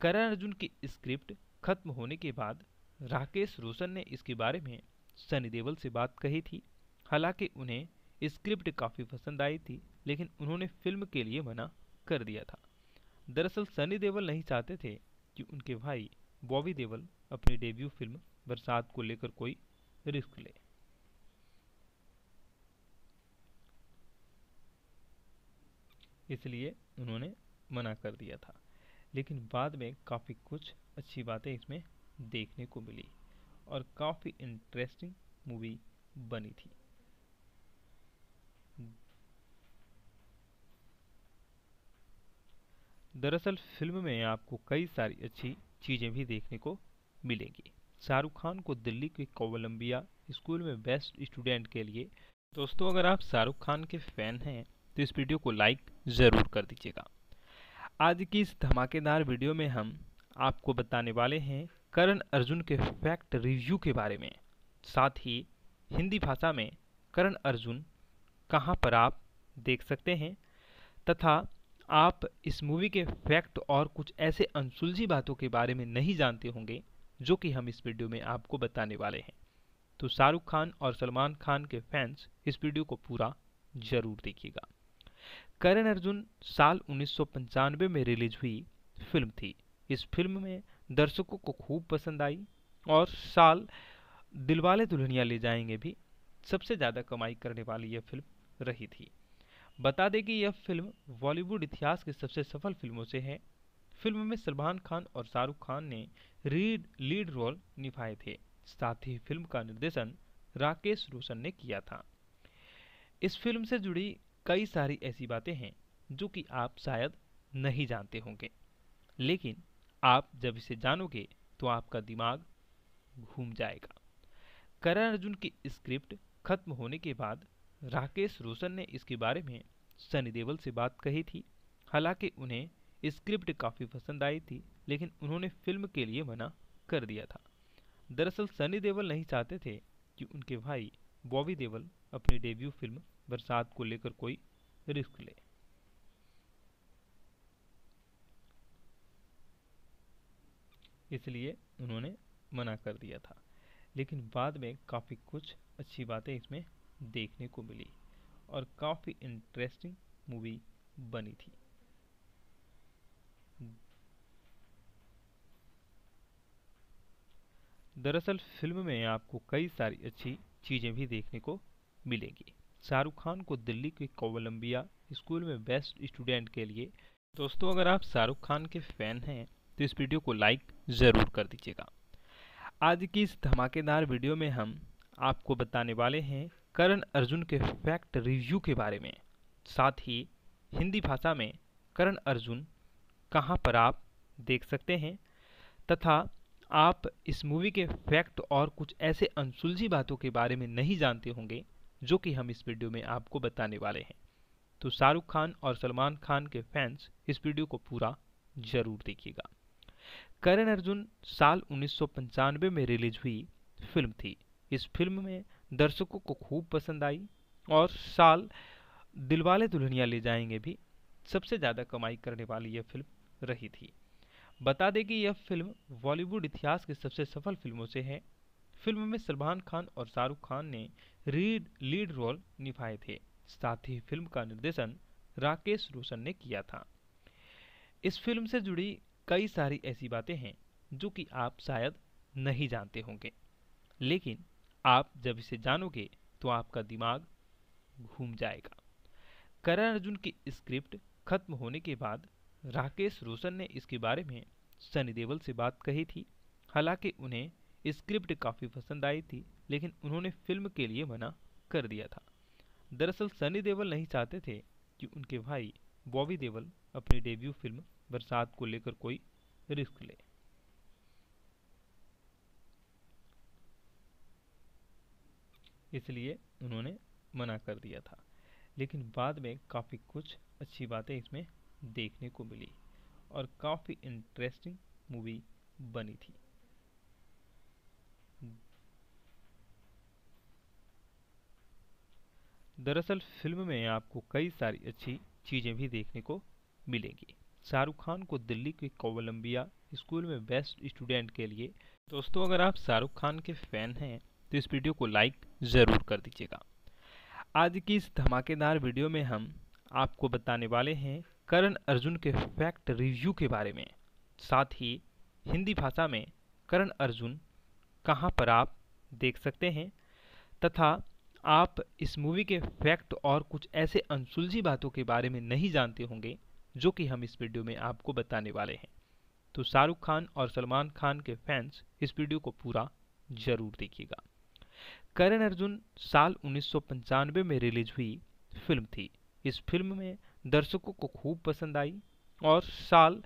करण अर्जुन की स्क्रिप्ट खत्म होने के बाद राकेश रोशन ने इसके बारे में सनी देवल से बात कही थी। हालाँकि उन्हें स्क्रिप्ट काफ़ी पसंद आई थी, लेकिन उन्होंने फ़िल्म के लिए मना कर दिया था। दरअसल सनी देवल नहीं चाहते थे कि उनके भाई बॉबी देवल अपनी डेब्यू फ़िल्म बरसात को लेकर कोई रिस्क ले। इसलिए उन्होंने मना कर दिया था। लेकिन बाद में काफ़ी कुछ अच्छी बातें इसमें देखने को मिली और काफ़ी इंटरेस्टिंग मूवी बनी थी। दरअसल फ़िल्म में आपको कई सारी अच्छी चीज़ें भी देखने को मिलेंगी। शाहरुख खान को दिल्ली के कोलंबिया स्कूल में बेस्ट स्टूडेंट के लिए। दोस्तों, अगर आप शाहरुख खान के फ़ैन हैं तो इस वीडियो को लाइक ज़रूर कर दीजिएगा। आज की इस धमाकेदार वीडियो में हम आपको बताने वाले हैं करण अर्जुन के फैक्ट रिव्यू के बारे में। साथ ही, हिंदी भाषा में करण अर्जुन कहाँ पर आप देख सकते हैं, तथा आप इस मूवी के फैक्ट और कुछ ऐसे अनसुलझी बातों के बारे में नहीं जानते होंगे, जो कि हम इस वीडियो में आपको बताने वाले हैं। तो शाहरुख खान और सलमान खान के फैंस इस वीडियो को पूरा ज़रूर देखिएगा। करण अर्जुन साल उन्नीस सौ पंचानवे में रिलीज़ हुई फ़िल्म थी। इस फ़िल्म में दर्शकों को खूब पसंद आई और साल दिलवाले दुल्हनिया ले जाएँगे भी। सबसे ज़्यादा कमाई करने वाली यह फ़िल्म रही थी। बता दें कि यह फ़िल्म बॉलीवुड इतिहास की सबसे सफल फ़िल्मों से है। फ़िल्म में सलमान खान और शाहरुख खान ने रीड, लीड रोल निभाए थे। साथ ही फ़िल्म का निर्देशन राकेश रोशन ने किया था। इस फ़िल्म से जुड़ी कई सारी ऐसी बातें हैं जो कि आप शायद नहीं जानते होंगे। लेकिन आप जब इसे जानोगे तो आपका दिमाग घूम जाएगा। करण अर्जुन की स्क्रिप्ट खत्म होने के बाद राकेश रोशन ने इसके बारे में सनी देवल से बात कही थी। हालाँकि उन्हें स्क्रिप्ट काफ़ी पसंद आई थी, लेकिन उन्होंने फ़िल्म के लिए मना कर दिया था। दरअसल सनी देवल नहीं चाहते थे कि उनके भाई बॉबी देवल अपनी डेब्यू फ़िल्म बरसात को लेकर कोई रिस्क ले। इसलिए उन्होंने मना कर दिया था। लेकिन बाद में काफ़ी कुछ अच्छी बातें इसमें देखने को मिली और काफ़ी इंटरेस्टिंग मूवी बनी थी। दरअसल फ़िल्म में आपको कई सारी अच्छी चीज़ें भी देखने को मिलेंगी। शाहरुख खान को दिल्ली के कोलंबिया स्कूल में बेस्ट स्टूडेंट के लिए। दोस्तों, अगर आप शाहरुख खान के फ़ैन हैं तो इस वीडियो को लाइक ज़रूर कर दीजिएगा। आज की इस धमाकेदार वीडियो में हम आपको बताने वाले हैं करण अर्जुन के फैक्ट रिव्यू के बारे में। साथ ही हिंदी भाषा में करण अर्जुन कहाँ पर आप देख सकते हैं, तथा आप इस मूवी के फैक्ट और कुछ ऐसे अनसुलझी बातों के बारे में नहीं जानते होंगे, जो कि हम इस वीडियो में आपको बताने वाले हैं। तो शाहरुख खान और सलमान खान के फैंस इस वीडियो को पूरा ज़रूर देखिएगा। करण अर्जुन साल उन्नीस सौ पंचानवे में रिलीज़ हुई फ़िल्म थी। इस फ़िल्म में दर्शकों को खूब पसंद आई और साल दिलवाले दुल्हनिया ले जाएँगे भी। सबसे ज़्यादा कमाई करने वाली यह फ़िल्म रही थी। बता दें कि यह फ़िल्म बॉलीवुड इतिहास की सबसे सफल फ़िल्मों से है। फ़िल्म में सलमान खान और शाहरुख खान ने रीड, लीड रोल निभाए थे। साथ ही फ़िल्म का निर्देशन राकेश रोशन ने किया था। इस फ़िल्म से जुड़ी कई सारी ऐसी बातें हैं जो कि आप शायद नहीं जानते होंगे। लेकिन आप जब इसे जानोगे तो आपका दिमाग घूम जाएगा। करण अर्जुन की स्क्रिप्ट खत्म होने के बाद राकेश रोशन ने इसके बारे में सनी देवल से बात कही थी। हालाँकि उन्हें स्क्रिप्ट काफ़ी पसंद आई थी, लेकिन उन्होंने फ़िल्म के लिए मना कर दिया था। दरअसल सनी देवल नहीं चाहते थे कि उनके भाई बॉबी देवल अपनी डेब्यू फ़िल्म बरसात को लेकर कोई रिस्क ले। इसलिए उन्होंने मना कर दिया था। लेकिन बाद में काफ़ी कुछ अच्छी बातें इसमें देखने को मिली और काफ़ी इंटरेस्टिंग मूवी बनी थी। दरअसल फ़िल्म में आपको कई सारी अच्छी चीज़ें भी देखने को मिलेंगी। शाहरुख खान को दिल्ली के कोलंबिया स्कूल में बेस्ट स्टूडेंट के लिए। दोस्तों, अगर आप शाहरुख खान के फ़ैन हैं तो इस वीडियो को लाइक ज़रूर कर दीजिएगा। आज की इस धमाकेदार वीडियो में हम आपको बताने वाले हैं करण अर्जुन के फैक्ट रिव्यू के बारे में। साथ ही हिंदी भाषा में करण अर्जुन कहाँ पर आप देख सकते हैं, तथा आप इस मूवी के फैक्ट और कुछ ऐसे अनसुलझी बातों के बारे में नहीं जानते होंगे जो कि हम इस वीडियो में आपको बताने वाले हैं। तो शाहरुख खान और सलमान खान के फैंस इस वीडियो को पूरा ज़रूर देखिएगा। करण अर्जुन साल उन्नीस सौ पंचानबे में रिलीज़ हुई फ़िल्म थी। इस फ़िल्म में दर्शकों को खूब पसंद आई और साल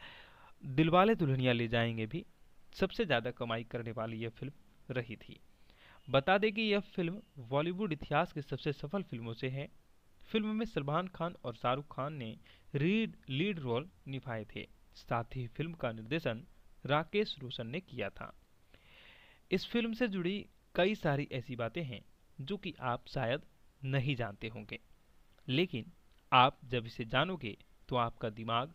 दिलवाले दुल्हनिया ले जाएँगे भी। सबसे ज़्यादा कमाई करने वाली यह फ़िल्म रही थी। बता दें कि यह फ़िल्म बॉलीवुड इतिहास की सबसे सफल फ़िल्मों से है। फ़िल्म में सलमान खान और शाहरुख खान ने रीड, लीड रोल निभाए थे। साथ ही फ़िल्म का निर्देशन राकेश रोशन ने किया था। इस फ़िल्म से जुड़ी कई सारी ऐसी बातें हैं जो कि आप शायद नहीं जानते होंगे। लेकिन आप जब इसे जानोगे तो आपका दिमाग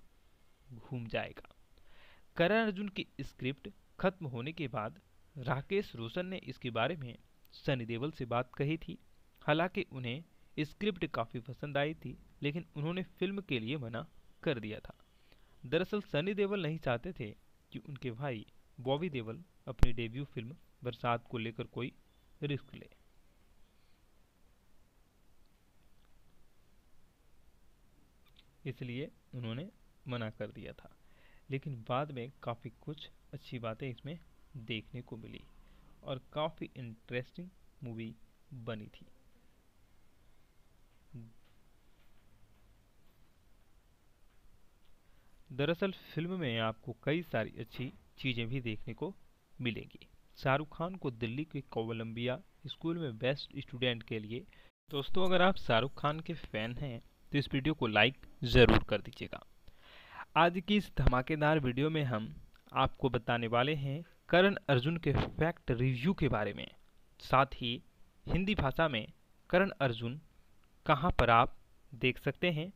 घूम जाएगा। करण अर्जुन की स्क्रिप्ट खत्म होने के बाद राकेश रोशन ने इसके बारे में सनी देवल से बात कही थी। हालाँकि उन्हें स्क्रिप्ट काफ़ी पसंद आई थी, लेकिन उन्होंने फ़िल्म के लिए मना कर दिया था। दरअसल सनी देवल नहीं चाहते थे कि उनके भाई बॉबी देवल अपनी डेब्यू फ़िल्म बरसात को लेकर कोई रिस्क ले। इसलिए उन्होंने मना कर दिया था। लेकिन बाद में काफ़ी कुछ अच्छी बातें इसमें देखने को मिली और काफ़ी इंटरेस्टिंग मूवी बनी थी। दरअसल फ़िल्म में आपको कई सारी अच्छी चीज़ें भी देखने को मिलेंगी। शाहरुख खान को दिल्ली के कोलंबिया स्कूल में बेस्ट स्टूडेंट के लिए। दोस्तों, अगर आप शाहरुख खान के फ़ैन हैं तो इस वीडियो को लाइक ज़रूर कर दीजिएगा। आज की इस धमाकेदार वीडियो में हम आपको बताने वाले हैं करण अर्जुन के फैक्ट रिव्यू के बारे में। साथ ही हिंदी भाषा में करण अर्जुन कहाँ पर आप देख सकते हैं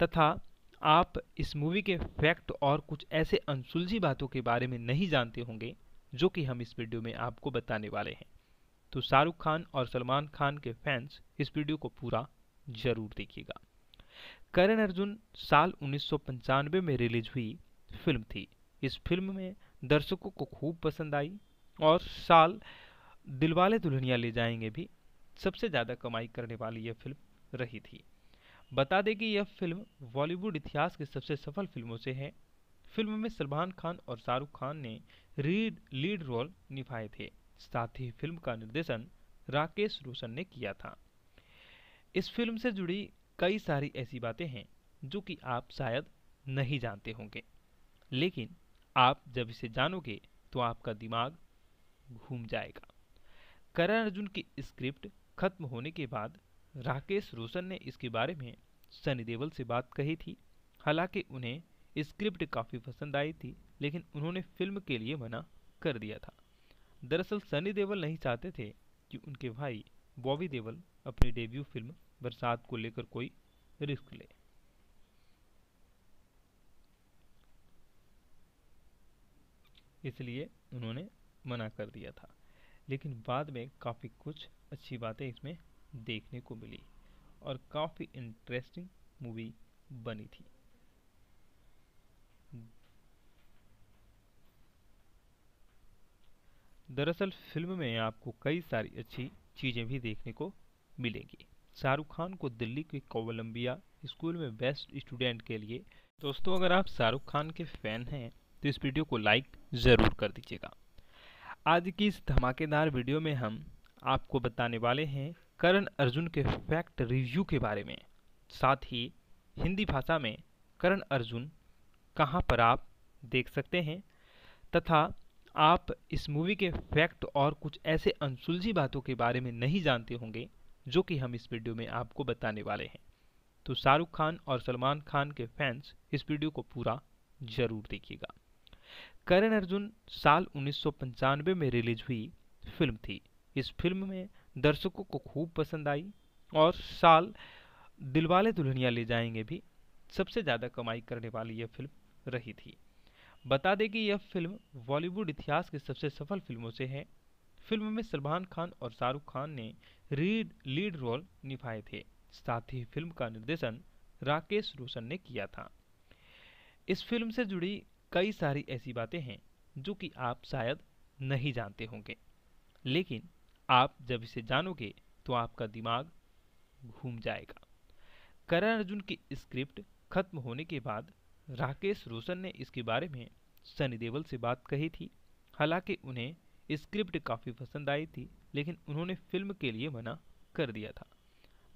तथा आप इस मूवी के फैक्ट और कुछ ऐसे अनसुलझी बातों के बारे में नहीं जानते होंगे, जो कि हम इस वीडियो में आपको बताने वाले हैं। तो शाहरुख खान और सलमान खान के फैंस इस वीडियो को पूरा ज़रूर देखिएगा। करण अर्जुन साल उन्नीस सौ पंचानवे में रिलीज़ हुई फ़िल्म थी। इस फ़िल्म में दर्शकों को खूब पसंद आई और साल दिलवाले दुल्हनिया ले जाएँगे भी। सबसे ज़्यादा कमाई करने वाली यह फ़िल्म रही थी। बता दें कि यह फ़िल्म बॉलीवुड इतिहास की सबसे सफल फ़िल्मों से है। फ़िल्म में सलमान खान और शाहरुख खान ने रीड, लीड रोल निभाए थे। साथ ही फ़िल्म का निर्देशन राकेश रोशन ने किया था। इस फ़िल्म से जुड़ी कई सारी ऐसी बातें हैं जो कि आप शायद नहीं जानते होंगे। लेकिन आप जब इसे जानोगे तो आपका दिमाग घूम जाएगा। करण अर्जुन की स्क्रिप्ट खत्म होने के बाद राकेश रोशन ने इसके बारे में सनी देवल से बात कही थी। हालाँकि उन्हें स्क्रिप्ट काफ़ी पसंद आई थी, लेकिन उन्होंने फ़िल्म के लिए मना कर दिया था। दरअसल सनी देवल नहीं चाहते थे कि उनके भाई बॉबी देवल अपनी डेब्यू फ़िल्म बरसात को लेकर कोई रिस्क ले। इसलिए उन्होंने मना कर दिया था। लेकिन बाद में काफ़ी कुछ अच्छी बातें इसमें देखने को मिली और काफ़ी इंटरेस्टिंग मूवी बनी थी। दरअसल फ़िल्म में आपको कई सारी अच्छी चीज़ें भी देखने को मिलेंगी। शाहरुख खान को दिल्ली के कोलंबिया स्कूल में बेस्ट स्टूडेंट के लिए। दोस्तों, अगर आप शाहरुख खान के फ़ैन हैं तो इस वीडियो को लाइक ज़रूर कर दीजिएगा। आज की इस धमाकेदार वीडियो में हम आपको बताने वाले हैं करण अर्जुन के फैक्ट रिव्यू के बारे में। साथ ही, हिंदी भाषा में करण अर्जुन कहाँ पर आप देख सकते हैं, तथा आप इस मूवी के फैक्ट और कुछ ऐसे अनसुलझी बातों के बारे में नहीं जानते होंगे, जो कि हम इस वीडियो में आपको बताने वाले हैं। तो शाहरुख खान और सलमान खान के फैंस इस वीडियो को पूरा ज़रूर देखिएगा। करण अर्जुन साल उन्नीस सौ पंचानवे में रिलीज़ हुई फ़िल्म थी। इस फ़िल्म में दर्शकों को खूब पसंद आई और साल दिलवाले दुल्हनिया ले जाएँगे भी। सबसे ज़्यादा कमाई करने वाली यह फ़िल्म रही थी। बता दें कि यह फ़िल्म बॉलीवुड इतिहास की सबसे सफल फ़िल्मों से है। फ़िल्म में सलमान खान और शाहरुख खान ने रीड, लीड रोल निभाए थे। साथ ही फ़िल्म का निर्देशन राकेश रोशन ने किया था। इस फ़िल्म से जुड़ी कई सारी ऐसी बातें हैं जो कि आप शायद नहीं जानते होंगे। लेकिन आप जब इसे जानोगे तो आपका दिमाग घूम जाएगा। करण अर्जुन की स्क्रिप्ट खत्म होने के बाद राकेश रोशन ने इसके बारे में सनी देवल से बात कही थी। हालाँकि उन्हें स्क्रिप्ट काफ़ी पसंद आई थी, लेकिन उन्होंने फ़िल्म के लिए मना कर दिया था।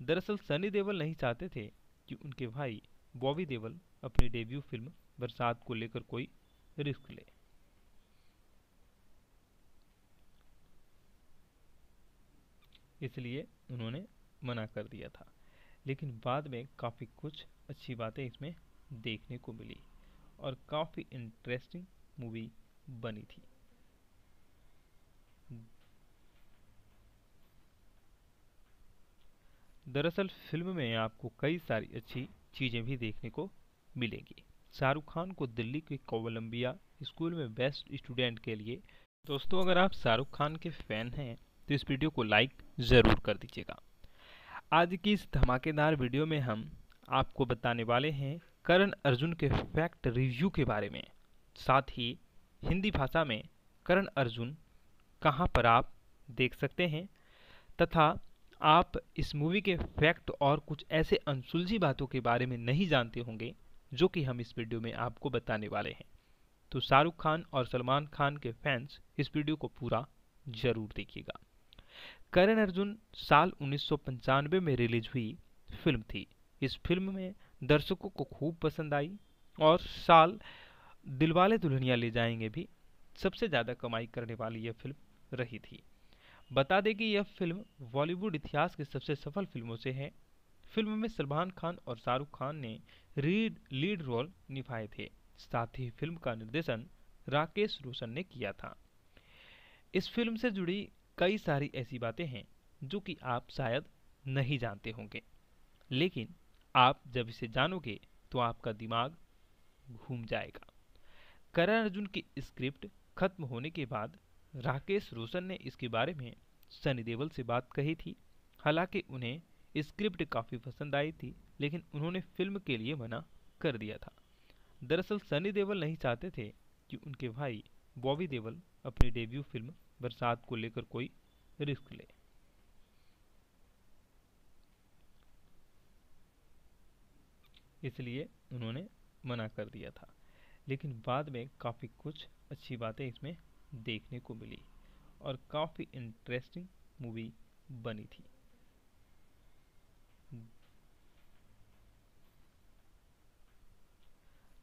दरअसल सनी देवल नहीं चाहते थे कि उनके भाई बॉबी देवल अपनी डेब्यू फ़िल्म बरसात को लेकर कोई रिस्क ले। इसलिए उन्होंने मना कर दिया था। लेकिन बाद में काफ़ी कुछ अच्छी बातें इसमें देखने को मिली और काफ़ी इंटरेस्टिंग मूवी बनी थी। दरअसल फ़िल्म में आपको कई सारी अच्छी चीज़ें भी देखने को मिलेंगी। शाहरुख खान को दिल्ली के कोलंबिया स्कूल में बेस्ट स्टूडेंट के लिए। दोस्तों, अगर आप शाहरुख खान के फ़ैन हैं तो इस वीडियो को लाइक ज़रूर कर दीजिएगा। आज की इस धमाकेदार वीडियो में हम आपको बताने वाले हैं करण अर्जुन के फैक्ट रिव्यू के बारे में। साथ ही हिंदी भाषा में करण अर्जुन कहाँ पर आप देख सकते हैं, तथा आप इस मूवी के फैक्ट और कुछ ऐसे अनसुलझी बातों के बारे में नहीं जानते होंगे, जो कि हम इस वीडियो में आपको बताने वाले हैं। तो शाहरुख खान और सलमान खान के फैंस इस वीडियो को पूरा ज़रूर देखिएगा। करण अर्जुन साल उन्नीस सौ पंचानवे में रिलीज़ हुई फ़िल्म थी। इस फ़िल्म में दर्शकों को खूब पसंद आई और साल दिलवाले दुल्हनिया ले जाएँगे भी। सबसे ज़्यादा कमाई करने वाली यह फ़िल्म रही थी। बता दें कि यह फ़िल्म बॉलीवुड इतिहास की सबसे सफल फ़िल्मों से है। फ़िल्म में सलमान खान और शाहरुख खान ने रीड, लीड रोल निभाए थे। साथ ही फ़िल्म का निर्देशन राकेश रोशन ने किया था। इस फ़िल्म से जुड़ी कई सारी ऐसी बातें हैं जो कि आप शायद नहीं जानते होंगे। लेकिन आप जब इसे जानोगे तो आपका दिमाग घूम जाएगा। करण अर्जुन की स्क्रिप्ट खत्म होने के बाद राकेश रोशन ने इसके बारे में सनी देवल से बात कही थी। हालाँकि उन्हें स्क्रिप्ट काफ़ी पसंद आई थी, लेकिन उन्होंने फ़िल्म के लिए मना कर दिया था। दरअसल सनी देवल नहीं चाहते थे कि उनके भाई बॉबी देवल अपनी डेब्यू फ़िल्म बरसात को लेकर कोई रिस्क ले। इसलिए उन्होंने मना कर दिया था। लेकिन बाद में काफ़ी कुछ अच्छी बातें इसमें देखने को मिली और काफ़ी इंटरेस्टिंग मूवी बनी थी।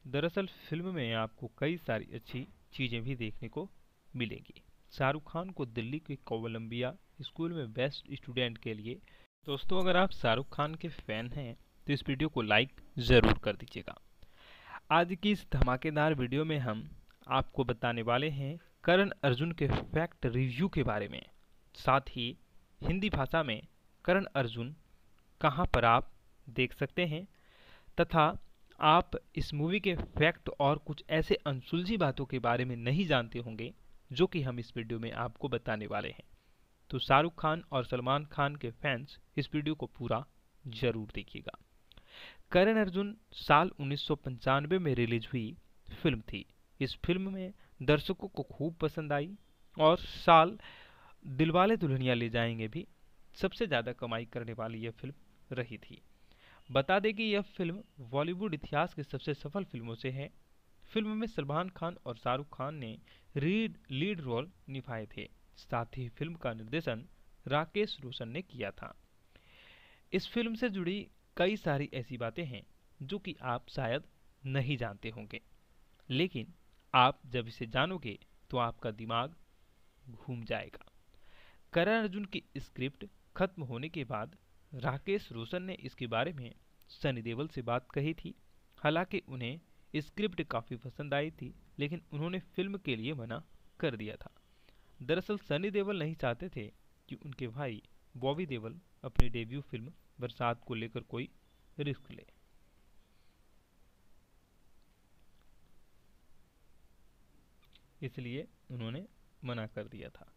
दरअसल फ़िल्म में आपको कई सारी अच्छी चीज़ें भी देखने को मिलेंगी। शाहरुख खान को दिल्ली के कोलंबिया स्कूल में बेस्ट स्टूडेंट के लिए। दोस्तों, अगर आप शाहरुख खान के फ़ैन हैं तो इस वीडियो को लाइक ज़रूर कर दीजिएगा। आज की इस धमाकेदार वीडियो में हम आपको बताने वाले हैं करण अर्जुन के फैक्ट रिव्यू के बारे में। साथ ही हिंदी भाषा में करण अर्जुन कहाँ पर आप देख सकते हैं, तथा आप इस मूवी के फैक्ट और कुछ ऐसे अनसुलझी बातों के बारे में नहीं जानते होंगे जो कि हम इस वीडियो में आपको बताने वाले हैं। तो शाहरुख खान और सलमान खान के फैंस इस वीडियो को पूरा ज़रूर देखिएगा। करण अर्जुन साल उन्नीस सौ पंचानबे में रिलीज़ हुई फ़िल्म थी। इस फ़िल्म में दर्शकों को खूब पसंद आई और साल दिलवाले दुल्हनिया ले जाएँगे भी। सबसे ज़्यादा कमाई करने वाली यह फ़िल्म रही थी। बता दें कि यह फ़िल्म बॉलीवुड इतिहास की सबसे सफल फ़िल्मों से है। फ़िल्म में सलमान खान और शाहरुख खान ने रीड, लीड रोल निभाए थे। साथ ही फ़िल्म का निर्देशन राकेश रोशन ने किया था। इस फ़िल्म से जुड़ी कई सारी ऐसी बातें हैं जो कि आप शायद नहीं जानते होंगे। लेकिन आप जब इसे जानोगे तो आपका दिमाग घूम जाएगा। करण अर्जुन की स्क्रिप्ट खत्म होने के बाद राकेश रोशन ने इसके बारे में सनी देवल से बात कही थी। हालाँकि उन्हें स्क्रिप्ट काफ़ी पसंद आई थी, लेकिन उन्होंने फ़िल्म के लिए मना कर दिया था। दरअसल सनी देवल नहीं चाहते थे कि उनके भाई बॉबी देवल अपनी डेब्यू फ़िल्म बरसात को लेकर कोई रिस्क ले। इसलिए उन्होंने मना कर दिया था।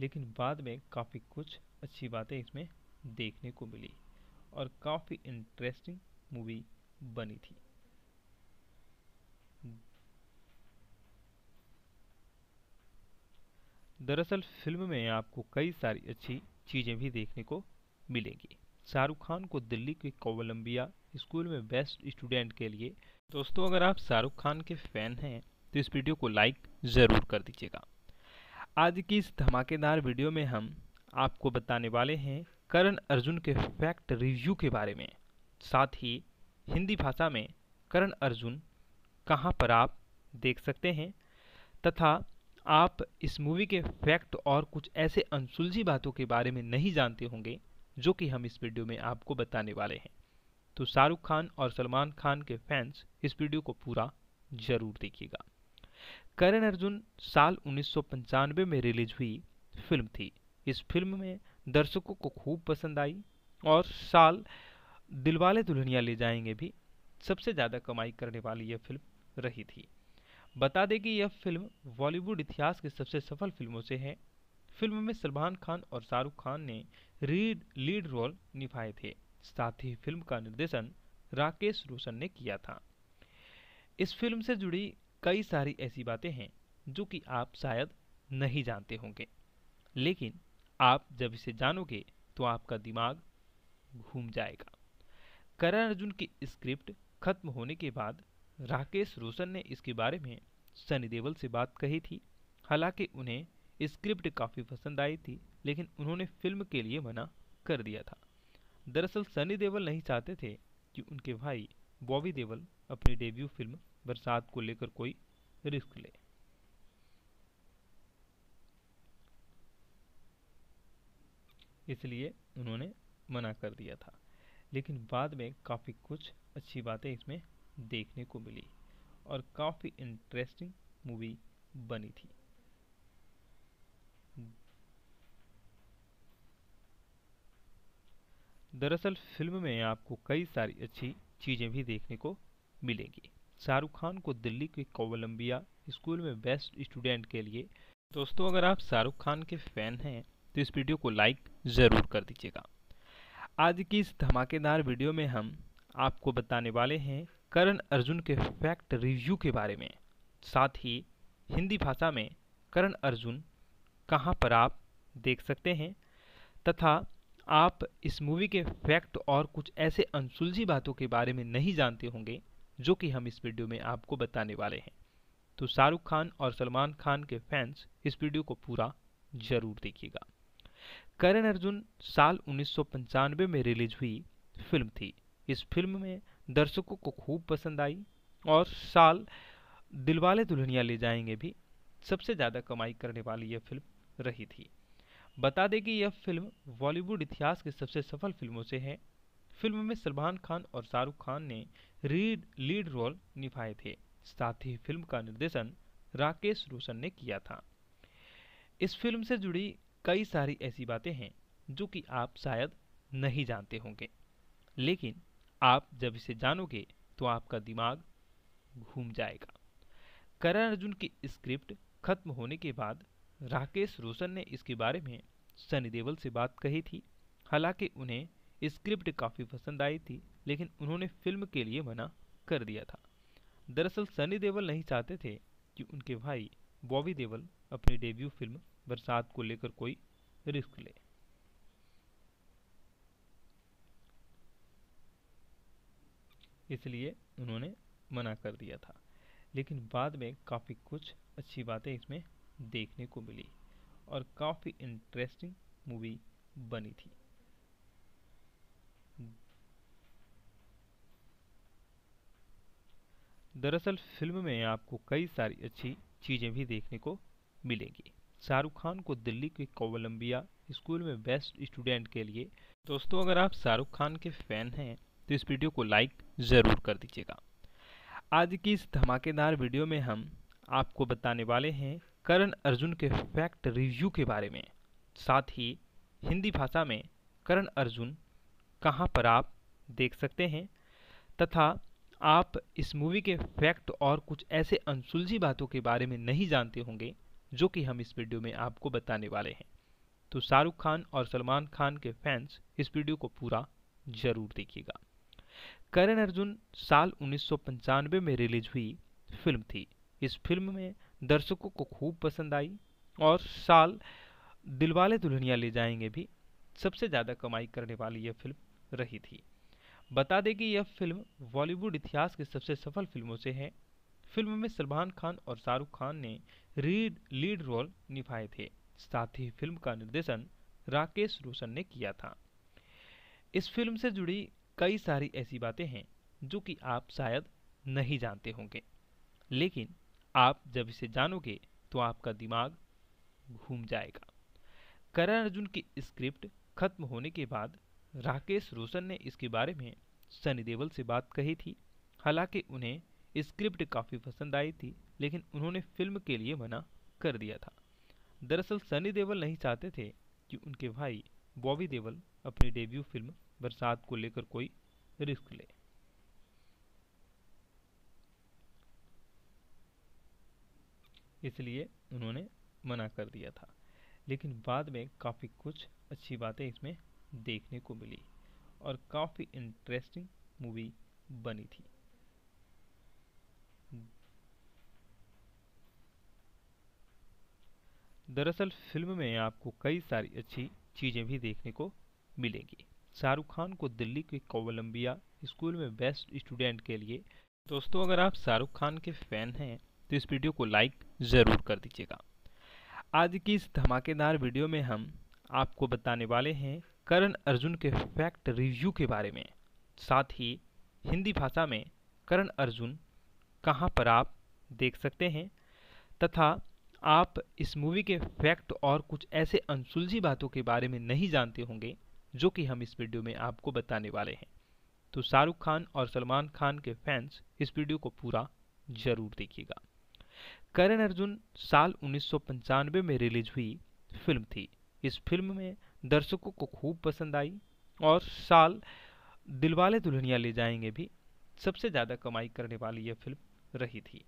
लेकिन बाद में काफ़ी कुछ अच्छी बातें इसमें देखने को मिली और काफ़ी इंटरेस्टिंग मूवी बनी थी। दरअसल फ़िल्म में आपको कई सारी अच्छी चीज़ें भी देखने को मिलेंगी। शाहरुख खान को दिल्ली के कोलंबिया स्कूल में बेस्ट स्टूडेंट के लिए। दोस्तों, अगर आप शाहरुख खान के फ़ैन हैं तो इस वीडियो को लाइक ज़रूर कर दीजिएगा। आज की इस धमाकेदार वीडियो में हम आपको बताने वाले हैं करण अर्जुन के फैक्ट रिव्यू के बारे में। साथ ही हिंदी भाषा में करण अर्जुन कहाँ पर आप देख सकते हैं तथा आप इस मूवी के फैक्ट और कुछ ऐसे अनसुलझी बातों के बारे में नहीं जानते होंगे, जो कि हम इस वीडियो में आपको बताने वाले हैं। तो शाहरुख खान और सलमान खान के फैंस इस वीडियो को पूरा ज़रूर देखिएगा। करण अर्जुन साल उन्नीस सौ पंचानवे में रिलीज़ हुई फ़िल्म थी। इस फ़िल्म में दर्शकों को खूब पसंद आई और साल दिलवाले दुल्हनिया ले जाएँगे भी। सबसे ज़्यादा कमाई करने वाली यह फ़िल्म रही थी। बता दें कि यह फ़िल्म बॉलीवुड इतिहास की सबसे सफल फ़िल्मों से है। फ़िल्म में सलमान खान और शाहरुख खान ने रीड, लीड रोल निभाए थे। साथ ही फ़िल्म का निर्देशन राकेश रोशन ने किया था। इस फ़िल्म से जुड़ी कई सारी ऐसी बातें हैं जो कि आप शायद नहीं जानते होंगे। लेकिन आप जब इसे जानोगे तो आपका दिमाग घूम जाएगा। करण अर्जुन की स्क्रिप्ट खत्म होने के बाद राकेश रोशन ने इसके बारे में सनी देवल से बात कही थी। हालाँकि उन्हें स्क्रिप्ट काफ़ी पसंद आई थी, लेकिन उन्होंने फ़िल्म के लिए मना कर दिया था। दरअसल सनी देवल नहीं चाहते थे कि उनके भाई बॉबी देवल अपनी डेब्यू फ़िल्म बरसात को लेकर कोई रिस्क ले। इसलिए उन्होंने मना कर दिया था। लेकिन बाद में काफ़ी कुछ अच्छी बातें इसमें देखने को मिली। और काफ़ी इंटरेस्टिंग मूवी बनी थी। दरअसल फ़िल्म में आपको कई सारी अच्छी चीज़ें भी देखने को मिलेंगी। शाहरुख खान को दिल्ली के कोलंबिया स्कूल में बेस्ट स्टूडेंट के लिए। दोस्तों, अगर आप शाहरुख खान के फ़ैन हैं तो इस वीडियो को लाइक ज़रूर कर दीजिएगा। आज की इस धमाकेदार वीडियो में हम आपको बताने वाले हैं करण अर्जुन के फैक्ट रिव्यू के बारे में। साथ ही हिंदी भाषा में करण अर्जुन कहाँ पर आप देख सकते हैं, तथा आप इस मूवी के फैक्ट और कुछ ऐसे अनसुलझी बातों के बारे में नहीं जानते होंगे, जो कि हम इस वीडियो में आपको बताने वाले हैं। तो शाहरुख खान और सलमान खान के फैंस इस वीडियो को पूरा ज़रूर देखिएगा। करण अर्जुन साल उन्नीस सौ पंचानबे में रिलीज़ हुई फ़िल्म थी। इस फ़िल्म में दर्शकों को खूब पसंद आई और साल दिलवाले दुल्हनिया ले जाएँगे भी। सबसे ज़्यादा कमाई करने वाली यह फ़िल्म रही थी। बता दें कि यह फ़िल्म बॉलीवुड इतिहास की सबसे सफल फ़िल्मों से है। फ़िल्म में सलमान खान और शाहरुख खान ने रीड, लीड रोल निभाए थे। साथ ही फ़िल्म का निर्देशन राकेश रोशन ने किया था। इस फ़िल्म से जुड़ी कई सारी ऐसी बातें हैं जो कि आप शायद नहीं जानते होंगे। लेकिन आप जब इसे जानोगे तो आपका दिमाग घूम जाएगा। करण अर्जुन की स्क्रिप्ट खत्म होने के बाद राकेश रोशन ने इसके बारे में सनी देवल से बात कही थी। हालाँकि उन्हें स्क्रिप्ट काफ़ी पसंद आई थी, लेकिन उन्होंने फ़िल्म के लिए मना कर दिया था। दरअसल सनी देवल नहीं चाहते थे कि उनके भाई बॉबी देवल अपनी डेब्यू फ़िल्म बरसात को लेकर कोई रिस्क ले। इसलिए उन्होंने मना कर दिया था। लेकिन बाद में काफ़ी कुछ अच्छी बातें इसमें देखने को मिली और काफ़ी इंटरेस्टिंग मूवी बनी थी। दरअसल फ़िल्म में आपको कई सारी अच्छी चीज़ें भी देखने को मिलेंगी। शाहरुख खान को दिल्ली के कोलंबिया स्कूल में बेस्ट स्टूडेंट के लिए। दोस्तों, अगर आप शाहरुख खान के फ़ैन हैं तो इस वीडियो को लाइक ज़रूर कर दीजिएगा। आज की इस धमाकेदार वीडियो में हम आपको बताने वाले हैं करण अर्जुन के फैक्ट रिव्यू के बारे में। साथ ही हिंदी भाषा में करण अर्जुन कहाँ पर आप देख सकते हैं, तथा आप इस मूवी के फैक्ट और कुछ ऐसे अनसुलझी बातों के बारे में नहीं जानते होंगे, जो कि हम इस वीडियो में आपको बताने वाले हैं। तो शाहरुख खान और सलमान खान के फैंस इस वीडियो को पूरा ज़रूर देखिएगा। करण अर्जुन साल उन्नीस सौ पंचानवे में रिलीज़ हुई फ़िल्म थी। इस फ़िल्म में दर्शकों को खूब पसंद आई और साल दिलवाले दुल्हनिया ले जाएँगे भी। सबसे ज़्यादा कमाई करने वाली यह फ़िल्म रही थी। बता दें कि यह फ़िल्म बॉलीवुड इतिहास की सबसे सफल फ़िल्मों से है। फ़िल्म में सलमान खान और शाहरुख खान ने रीड, लीड रोल निभाए थे। साथ ही फ़िल्म का निर्देशन राकेश रोशन ने किया था। इस फ़िल्म से जुड़ी कई सारी ऐसी बातें हैं जो कि आप शायद नहीं जानते होंगे। लेकिन आप जब इसे जानोगे तो आपका दिमाग घूम जाएगा। करण अर्जुन की स्क्रिप्ट खत्म होने के बाद राकेश रोशन ने इसके बारे में सनी देवल से बात कही थी। हालाँकि उन्हें स्क्रिप्ट काफ़ी पसंद आई थी, लेकिन उन्होंने फ़िल्म के लिए मना कर दिया था। दरअसल सनी देवल नहीं चाहते थे कि उनके भाई बॉबी देवल अपनी डेब्यू फ़िल्म बरसात को लेकर कोई रिस्क ले। इसलिए उन्होंने मना कर दिया था। लेकिन बाद में काफ़ी कुछ अच्छी बातें इसमें देखने को मिली और काफ़ी इंटरेस्टिंग मूवी बनी थी। दरअसल फ़िल्म में आपको कई सारी अच्छी चीज़ें भी देखने को मिलेंगी। शाहरुख खान को दिल्ली के कोलंबिया स्कूल में बेस्ट स्टूडेंट के लिए। दोस्तों, अगर आप शाहरुख खान के फ़ैन हैं तो इस वीडियो को लाइक ज़रूर कर दीजिएगा। आज की इस धमाकेदार वीडियो में हम आपको बताने वाले हैं करण अर्जुन के फैक्ट रिव्यू के बारे में। साथ ही हिंदी भाषा में करण अर्जुन कहाँ पर आप देख सकते हैं, तथा आप इस मूवी के फैक्ट और कुछ ऐसे अनसुलझी बातों के बारे में नहीं जानते होंगे जो कि हम इस वीडियो में आपको बताने वाले हैं। तो शाहरुख खान और सलमान खान के फैंस इस वीडियो को पूरा ज़रूर देखिएगा। करण अर्जुन साल उन्नीस में रिलीज़ हुई फ़िल्म थी। इस फ़िल्म में दर्शकों को खूब पसंद आई और साल दिलवाले दुल्हनिया ले जाएँगे भी। सबसे ज़्यादा कमाई करने वाली यह फ़िल्म रही थी।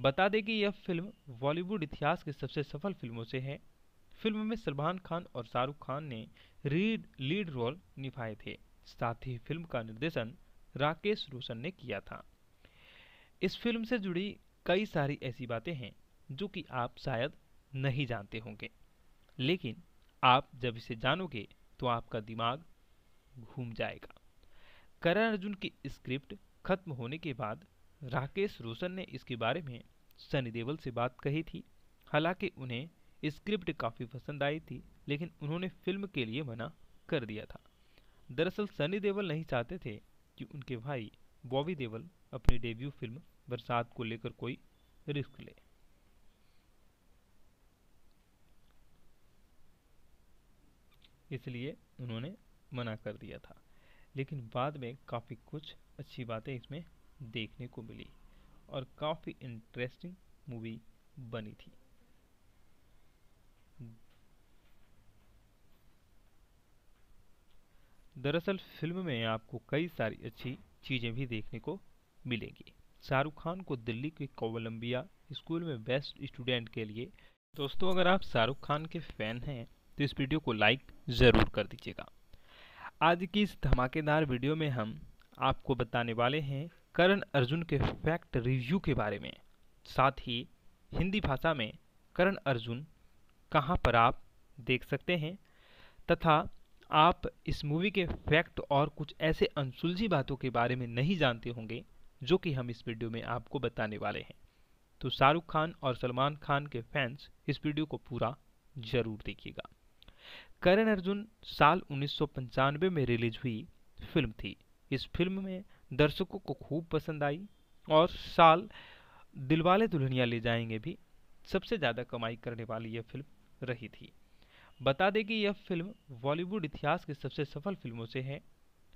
बता दें कि यह फ़िल्म बॉलीवुड इतिहास की सबसे सफल फ़िल्मों से है। फ़िल्म में सलमान खान और शाहरुख खान ने रीड, लीड रोल निभाए थे। साथ ही फ़िल्म का निर्देशन राकेश रोशन ने किया था। इस फ़िल्म से जुड़ी कई सारी ऐसी बातें हैं जो कि आप शायद नहीं जानते होंगे। लेकिन आप जब इसे जानोगे तो आपका दिमाग घूम जाएगा। करण अर्जुन की स्क्रिप्ट खत्म होने के बाद राकेश रोशन ने इसके बारे में सनी देवल से बात कही थी। हालाँकि उन्हें स्क्रिप्ट काफ़ी पसंद आई थी, लेकिन उन्होंने फ़िल्म के लिए मना कर दिया था। दरअसल सनी देवल नहीं चाहते थे कि उनके भाई बॉबी देवल अपनी डेब्यू फ़िल्म बरसात को लेकर कोई रिस्क ले। इसलिए उन्होंने मना कर दिया था। लेकिन बाद में काफ़ी कुछ अच्छी बातें इसमें देखने को मिली और काफ़ी इंटरेस्टिंग मूवी बनी थी। दरअसल फ़िल्म में आपको कई सारी अच्छी चीज़ें भी देखने को मिलेंगी। शाहरुख खान को दिल्ली के कोलंबिया स्कूल में बेस्ट स्टूडेंट के लिए। दोस्तों, अगर आप शाहरुख खान के फ़ैन हैं तो इस वीडियो को लाइक ज़रूर कर दीजिएगा। आज की इस धमाकेदार वीडियो में हम आपको बताने वाले हैं करण अर्जुन के फैक्ट रिव्यू के बारे में। साथ ही हिंदी भाषा में करण अर्जुन कहाँ पर आप देख सकते हैं तथा आप इस मूवी के फैक्ट और कुछ ऐसे अनसुलझी बातों के बारे में नहीं जानते होंगे, जो कि हम इस वीडियो में आपको बताने वाले हैं। तो शाहरुख खान और सलमान खान के फैंस इस वीडियो को पूरा ज़रूर देखिएगा। करण अर्जुन साल उन्नीस सौ पंचानवे में रिलीज़ हुई फ़िल्म थी। इस फ़िल्म में दर्शकों को खूब पसंद आई और साल दिलवाले दुल्हनिया ले जाएँगे भी। सबसे ज़्यादा कमाई करने वाली यह फ़िल्म रही थी। बता दें कि यह फ़िल्म बॉलीवुड इतिहास की सबसे सफल फ़िल्मों से है।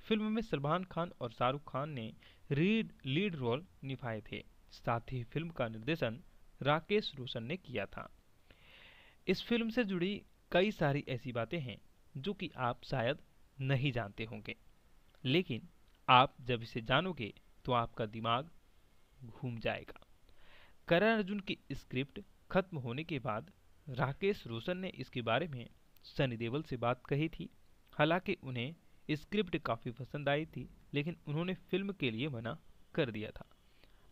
फ़िल्म में सलमान खान और शाहरुख खान ने रीड, लीड रोल निभाए थे। साथ ही फ़िल्म का निर्देशन राकेश रोशन ने किया था। इस फ़िल्म से जुड़ी कई सारी ऐसी बातें हैं जो कि आप शायद नहीं जानते होंगे। लेकिन आप जब इसे जानोगे तो आपका दिमाग घूम जाएगा। करण अर्जुन की स्क्रिप्ट खत्म होने के बाद राकेश रोशन ने इसके बारे में सनी देवल से बात कही थी। हालाँकि उन्हें स्क्रिप्ट काफ़ी पसंद आई थी, लेकिन उन्होंने फ़िल्म के लिए मना कर दिया था।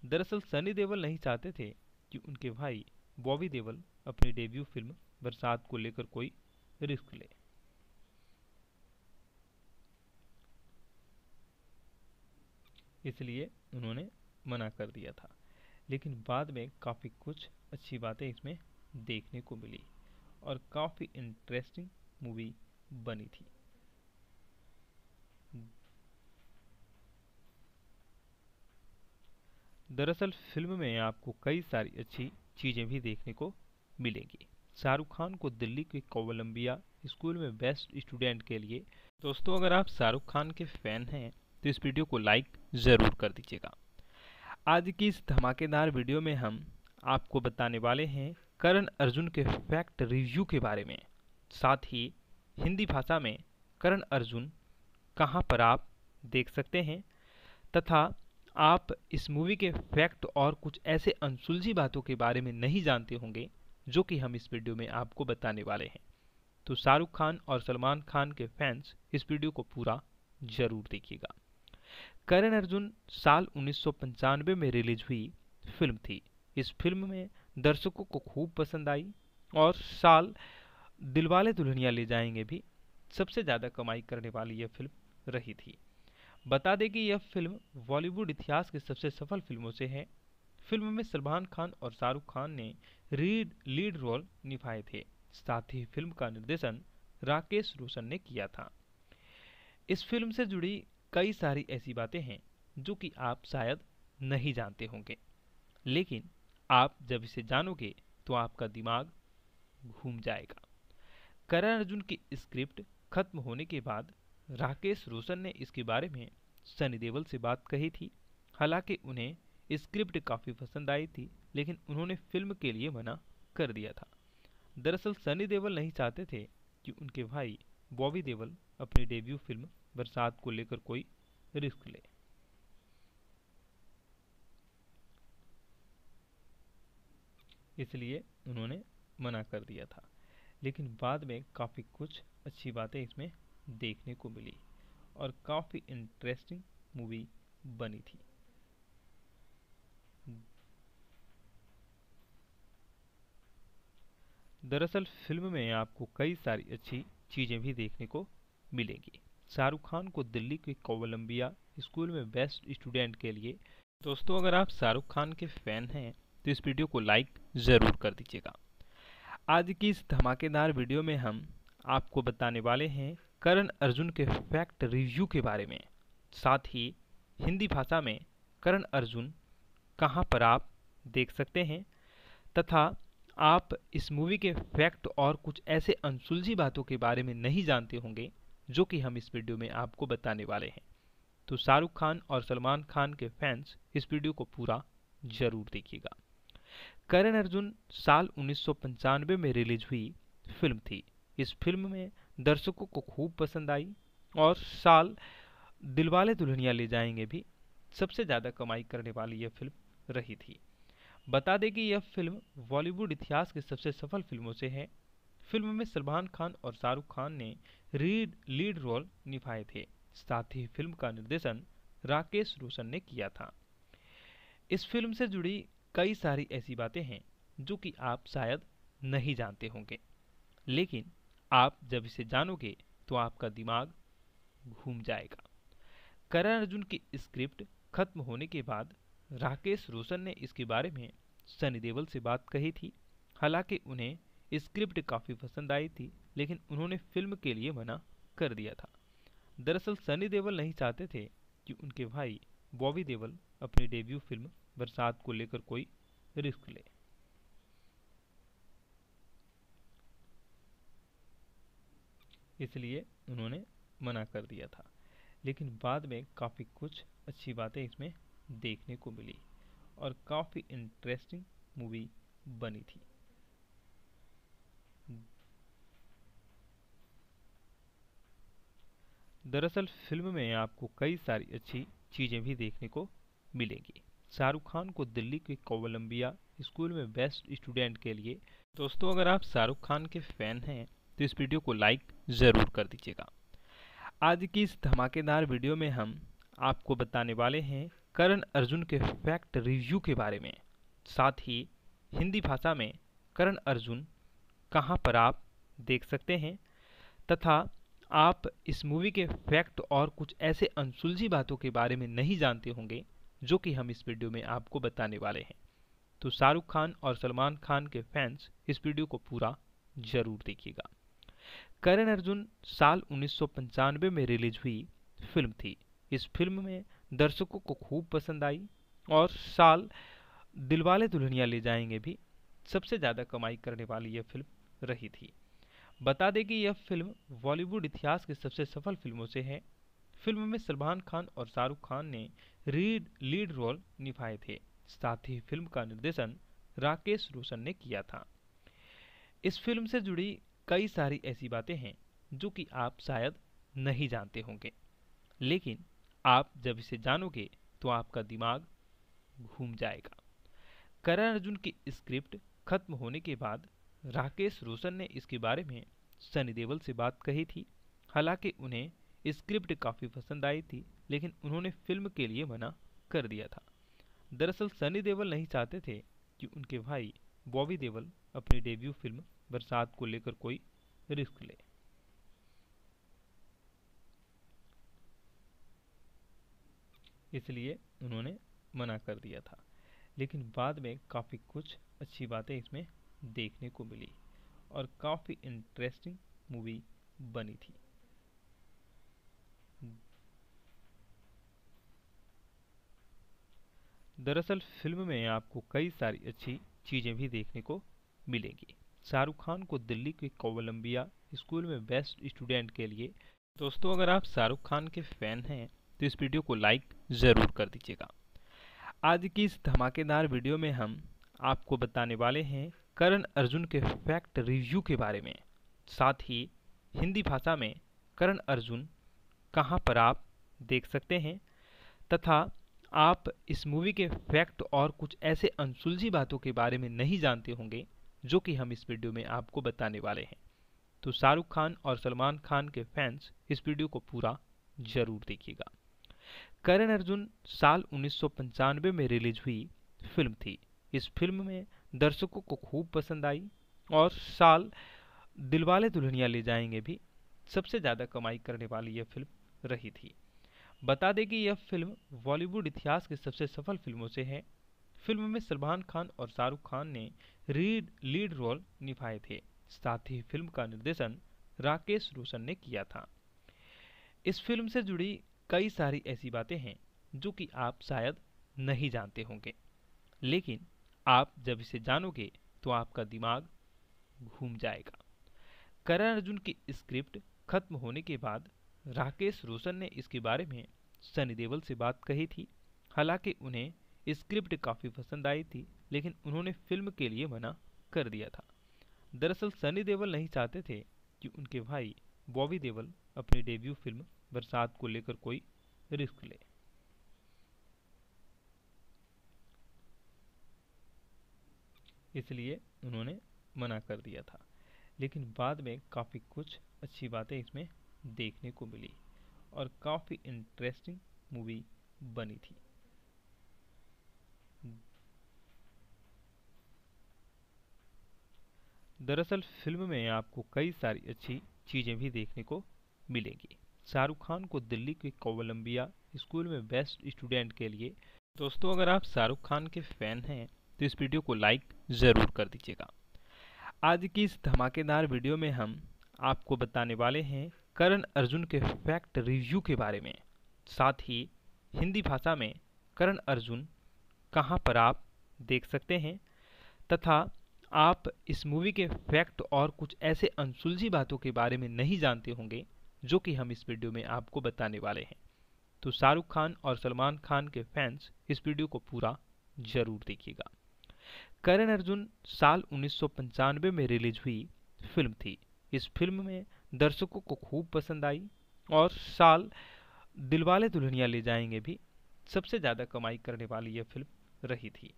दरअसल सनी देवल नहीं चाहते थे कि उनके भाई बॉबी देवल अपनी डेब्यू फ़िल्म बरसात को लेकर कोई रिस्क ले। इसलिए उन्होंने मना कर दिया था। लेकिन बाद में काफ़ी कुछ अच्छी बातें इसमें देखने को मिली और काफ़ी इंटरेस्टिंग मूवी बनी थी। दरअसल फ़िल्म में आपको कई सारी अच्छी चीज़ें भी देखने को मिलेंगी। शाहरुख खान को दिल्ली के कोलंबिया स्कूल में बेस्ट स्टूडेंट के लिए। दोस्तों, अगर आप शाहरुख खान के फ़ैन हैं तो इस वीडियो को लाइक ज़रूर कर दीजिएगा। आज की इस धमाकेदार वीडियो में हम आपको बताने वाले हैं करण अर्जुन के फैक्ट रिव्यू के बारे में। साथ ही, हिंदी भाषा में करण अर्जुन कहाँ पर आप देख सकते हैं, तथा आप इस मूवी के फैक्ट और कुछ ऐसे अनसुलझी बातों के बारे में नहीं जानते होंगे, जो कि हम इस वीडियो में आपको बताने वाले हैं। तो शाहरुख खान और सलमान खान के फैंस इस वीडियो को पूरा ज़रूर देखिएगा। करण अर्जुन साल उन्नीस सौ पंचानबे में रिलीज़ हुई फ़िल्म थी। इस फ़िल्म में दर्शकों को खूब पसंद आई और साल दिलवाले दुल्हनिया ले जाएँगे भी। सबसे ज़्यादा कमाई करने वाली यह फ़िल्म रही थी। बता दें कि यह फ़िल्म बॉलीवुड इतिहास की सबसे सफल फ़िल्मों से है। फ़िल्म में सलमान खान और शाहरुख खान ने रीड, लीड रोल निभाए थे। साथ ही फ़िल्म का निर्देशन राकेश रोशन ने किया था। इस फ़िल्म से जुड़ी कई सारी ऐसी बातें हैं जो कि आप शायद नहीं जानते होंगे। लेकिन आप जब इसे जानोगे तो आपका दिमाग घूम जाएगा। करण अर्जुन की स्क्रिप्ट खत्म होने के बाद राकेश रोशन ने इसके बारे में सनी देवल से बात कही थी। हालाँकि उन्हें स्क्रिप्ट काफ़ी पसंद आई थी, लेकिन उन्होंने फ़िल्म के लिए मना कर दिया था। दरअसल सनी देवल नहीं चाहते थे कि उनके भाई बॉबी देवल अपनी डेब्यू फ़िल्म बरसात को लेकर कोई रिस्क ले। इसलिए उन्होंने मना कर दिया था। लेकिन बाद में काफ़ी कुछ अच्छी बातें इसमें देखने को मिली और काफ़ी इंटरेस्टिंग मूवी बनी थी। दरअसल फ़िल्म में आपको कई सारी अच्छी चीज़ें भी देखने को मिलेंगी। शाहरुख खान को दिल्ली के कोलंबिया स्कूल में बेस्ट स्टूडेंट के लिए। दोस्तों, अगर आप शाहरुख खान के फ़ैन हैं तो इस वीडियो को लाइक ज़रूर कर दीजिएगा। आज की इस धमाकेदार वीडियो में हम आपको बताने वाले हैं करण अर्जुन के फैक्ट रिव्यू के बारे में। साथ ही हिंदी भाषा में करण अर्जुन कहाँ पर आप देख सकते हैं, तथा आप इस मूवी के फैक्ट और कुछ ऐसे अनसुलझी बातों के बारे में नहीं जानते होंगे, जो कि हम इस वीडियो में आपको बताने वाले हैं। तो शाहरुख खान और सलमान खान के फैंस इस वीडियो को पूरा ज़रूर देखिएगा। करण अर्जुन साल उन्नीस सौ पंचानबे में रिलीज़ हुई फ़िल्म थी। इस फ़िल्म में दर्शकों को खूब पसंद आई और साल दिलवाले दुल्हनिया ले जाएँगे भी। सबसे ज़्यादा कमाई करने वाली यह फ़िल्म रही थी। बता दें कि यह फ़िल्म बॉलीवुड इतिहास की सबसे सफल फ़िल्मों से है। फ़िल्म में सलमान खान और शाहरुख खान ने रीड, लीड रोल निभाए थे। साथ ही फ़िल्म का निर्देशन राकेश रोशन ने किया था। इस फ़िल्म से जुड़ी कई सारी ऐसी बातें हैं जो कि आप शायद नहीं जानते होंगे। लेकिन आप जब इसे जानोगे तो आपका दिमाग घूम जाएगा। करण अर्जुन की स्क्रिप्ट खत्म होने के बाद राकेश रोशन ने इसके बारे में सनी देवल से बात कही थी। हालाँकि उन्हें स्क्रिप्ट काफ़ी पसंद आई थी, लेकिन उन्होंने फ़िल्म के लिए मना कर दिया था। दरअसल सनी देवल नहीं चाहते थे कि उनके भाई बॉबी देवल अपनी डेब्यू फ़िल्म बरसात को लेकर कोई रिस्क ले। इसलिए उन्होंने मना कर दिया था। लेकिन बाद में काफ़ी कुछ अच्छी बातें इसमें देखने को मिली और काफ़ी इंटरेस्टिंग मूवी बनी थी। दरअसल फ़िल्म में आपको कई सारी अच्छी चीज़ें भी देखने को मिलेंगी। शाहरुख खान को दिल्ली के कोलंबिया स्कूल में बेस्ट स्टूडेंट के लिए। दोस्तों, अगर आप शाहरुख खान के फ़ैन हैं तो इस वीडियो को लाइक ज़रूर कर दीजिएगा। आज की इस धमाकेदार वीडियो में हम आपको बताने वाले हैं करण अर्जुन के फैक्ट रिव्यू के बारे में। साथ ही हिंदी भाषा में करण अर्जुन कहाँ पर आप देख सकते हैं, तथा आप इस मूवी के फैक्ट और कुछ ऐसे अनसुलझी बातों के बारे में नहीं जानते होंगे जो कि हम इस वीडियो में आपको बताने वाले हैं। तो शाहरुख खान और सलमान खान के फैंस इस वीडियो को पूरा ज़रूर देखिएगा। करण अर्जुन साल उन्नीस सौ पंचानबे में रिलीज़ हुई फ़िल्म थी। इस फ़िल्म में दर्शकों को खूब पसंद आई और साल दिलवाले दुल्हनिया ले जाएँगे भी सबसे ज़्यादा कमाई करने वाली यह फ़िल्म रही थी। बता दें कि यह फ़िल्म बॉलीवुड इतिहास की सबसे सफल फ़िल्मों से है फ़िल्म में सलमान खान और शाहरुख खान ने रीड, लीड रोल निभाए थे। साथ ही फ़िल्म का निर्देशन राकेश रोशन ने किया था। इस फ़िल्म से जुड़ी कई सारी ऐसी बातें हैं जो कि आप शायद नहीं जानते होंगे। लेकिन आप जब इसे जानोगे तो आपका दिमाग घूम जाएगा। करण अर्जुन की स्क्रिप्ट खत्म होने के बाद राकेश रोशन ने इसके बारे में सनी देवल से बात कही थी। हालाँकि उन्हें स्क्रिप्ट काफ़ी पसंद आई थी, लेकिन उन्होंने फ़िल्म के लिए मना कर दिया था। दरअसल सनी देवल नहीं चाहते थे कि उनके भाई बॉबी देवल अपनी डेब्यू फ़िल्म बरसात को लेकर कोई रिस्क ले। इसलिए उन्होंने मना कर दिया था। लेकिन बाद में काफ़ी कुछ अच्छी बातें इसमें देखने को मिली और काफ़ी इंटरेस्टिंग मूवी बनी थी। दरअसल फ़िल्म में आपको कई सारी अच्छी चीज़ें भी देखने को मिलेंगी। शाहरुख खान को दिल्ली के कोलंबिया स्कूल में बेस्ट स्टूडेंट के लिए। दोस्तों, अगर आप शाहरुख खान के फ़ैन हैं तो इस वीडियो को लाइक ज़रूर कर दीजिएगा। आज की इस धमाकेदार वीडियो में हम आपको बताने वाले हैं करण अर्जुन के फैक्ट रिव्यू के बारे में। साथ ही हिंदी भाषा में करण अर्जुन कहाँ पर आप देख सकते हैं तथा आप इस मूवी के फैक्ट और कुछ ऐसे अनसुलझी बातों के बारे में नहीं जानते होंगे, जो कि हम इस वीडियो में आपको बताने वाले हैं। तो शाहरुख खान और सलमान खान के फैंस इस वीडियो को पूरा ज़रूर देखिएगा। करण अर्जुन साल उन्नीस सौ पंचानवे में रिलीज़ हुई फ़िल्म थी। इस फ़िल्म में दर्शकों को खूब पसंद आई और साल दिलवाले दुल्हनिया ले जाएँगे भी। सबसे ज़्यादा कमाई करने वाली यह फ़िल्म रही थी। बता दें कि यह फ़िल्म बॉलीवुड इतिहास की सबसे सफल फ़िल्मों से है। फ़िल्म में सलमान खान और शाहरुख खान ने रीड, लीड रोल निभाए थे। साथ ही फ़िल्म का निर्देशन राकेश रोशन ने किया था। इस फ़िल्म से जुड़ी कई सारी ऐसी बातें हैं जो कि आप शायद नहीं जानते होंगे। लेकिन आप जब इसे जानोगे तो आपका दिमाग घूम जाएगा। करण अर्जुन की स्क्रिप्ट खत्म होने के बाद राकेश रोशन ने इसके बारे में सनी देवल से बात कही थी। हालाँकि उन्हें स्क्रिप्ट काफ़ी पसंद आई थी, लेकिन उन्होंने फ़िल्म के लिए मना कर दिया था। दरअसल सनी देवल नहीं चाहते थे कि उनके भाई बॉबी देवल अपनी डेब्यू फ़िल्म बरसात को लेकर कोई रिस्क ले। इसलिए उन्होंने मना कर दिया था। लेकिन बाद में काफ़ी कुछ अच्छी बातें इसमें देखने को मिली और काफ़ी इंटरेस्टिंग मूवी बनी थी। दरअसल फ़िल्म में आपको कई सारी अच्छी चीज़ें भी देखने को मिलेंगी। शाहरुख खान को दिल्ली के कोलंबिया स्कूल में बेस्ट स्टूडेंट के लिए। दोस्तों, अगर आप शाहरुख खान के फ़ैन हैं तो इस वीडियो को लाइक ज़रूर कर दीजिएगा। आज की इस धमाकेदार वीडियो में हम आपको बताने वाले हैं करण अर्जुन के फैक्ट रिव्यू के बारे में। साथ ही हिंदी भाषा में करण अर्जुन कहाँ पर आप देख सकते हैं, तथा आप इस मूवी के फैक्ट और कुछ ऐसे अनसुलझी बातों के बारे में नहीं जानते होंगे, जो कि हम इस वीडियो में आपको बताने वाले हैं। तो शाहरुख खान और सलमान खान के फैंस इस वीडियो को पूरा ज़रूर देखिएगा। करण अर्जुन साल उन्नीस सौ पंचानवे में रिलीज़ हुई फ़िल्म थी। इस फ़िल्म में दर्शकों को खूब पसंद आई और साल दिलवाले दुल्हनिया ले जाएँगे भी। सबसे ज़्यादा कमाई करने वाली यह फ़िल्म रही थी।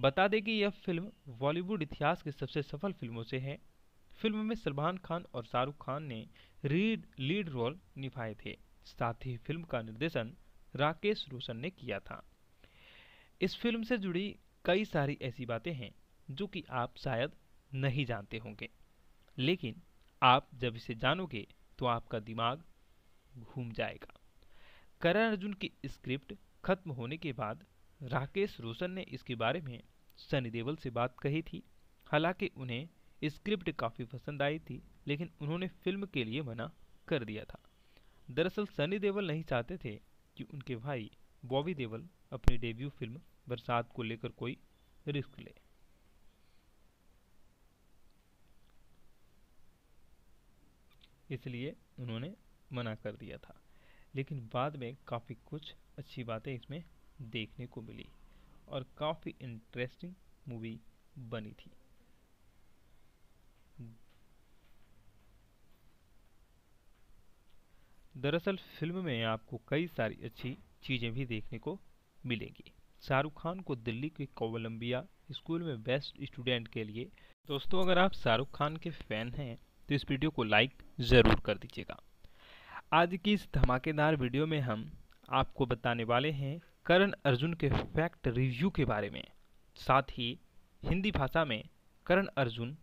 बता दें कि यह फ़िल्म बॉलीवुड इतिहास की सबसे सफल फ़िल्मों से है। फ़िल्म में सलमान खान और शाहरुख खान ने रीड, लीड रोल निभाए थे। साथ ही फ़िल्म का निर्देशन राकेश रोशन ने किया था। इस फ़िल्म से जुड़ी कई सारी ऐसी बातें हैं जो कि आप शायद नहीं जानते होंगे। लेकिन आप जब इसे जानोगे तो आपका दिमाग घूम जाएगा। करण अर्जुन की स्क्रिप्ट खत्म होने के बाद राकेश रोशन ने इसके बारे में सनी देवल से बात कही थी। हालाँकि उन्हें स्क्रिप्ट काफ़ी पसंद आई थी, लेकिन उन्होंने फ़िल्म के लिए मना कर दिया था। दरअसल सनी देवल नहीं चाहते थे कि उनके भाई बॉबी देवल अपनी डेब्यू फ़िल्म बरसात को लेकर कोई रिस्क ले। इसलिए उन्होंने मना कर दिया था। लेकिन बाद में काफ़ी कुछ अच्छी बातें इसमें देखने को मिली और काफ़ी इंटरेस्टिंग मूवी बनी थी। दरअसल फ़िल्म में आपको कई सारी अच्छी चीज़ें भी देखने को मिलेंगी। शाहरुख खान को दिल्ली के कोलंबिया स्कूल में बेस्ट स्टूडेंट के लिए। दोस्तों, अगर आप शाहरुख खान के फ़ैन हैं तो इस वीडियो को लाइक ज़रूर कर दीजिएगा। आज की इस धमाकेदार वीडियो में हम आपको बताने वाले हैं करण अर्जुन के फैक्ट रिव्यू के बारे में। साथ ही हिंदी भाषा में करण अर्जुन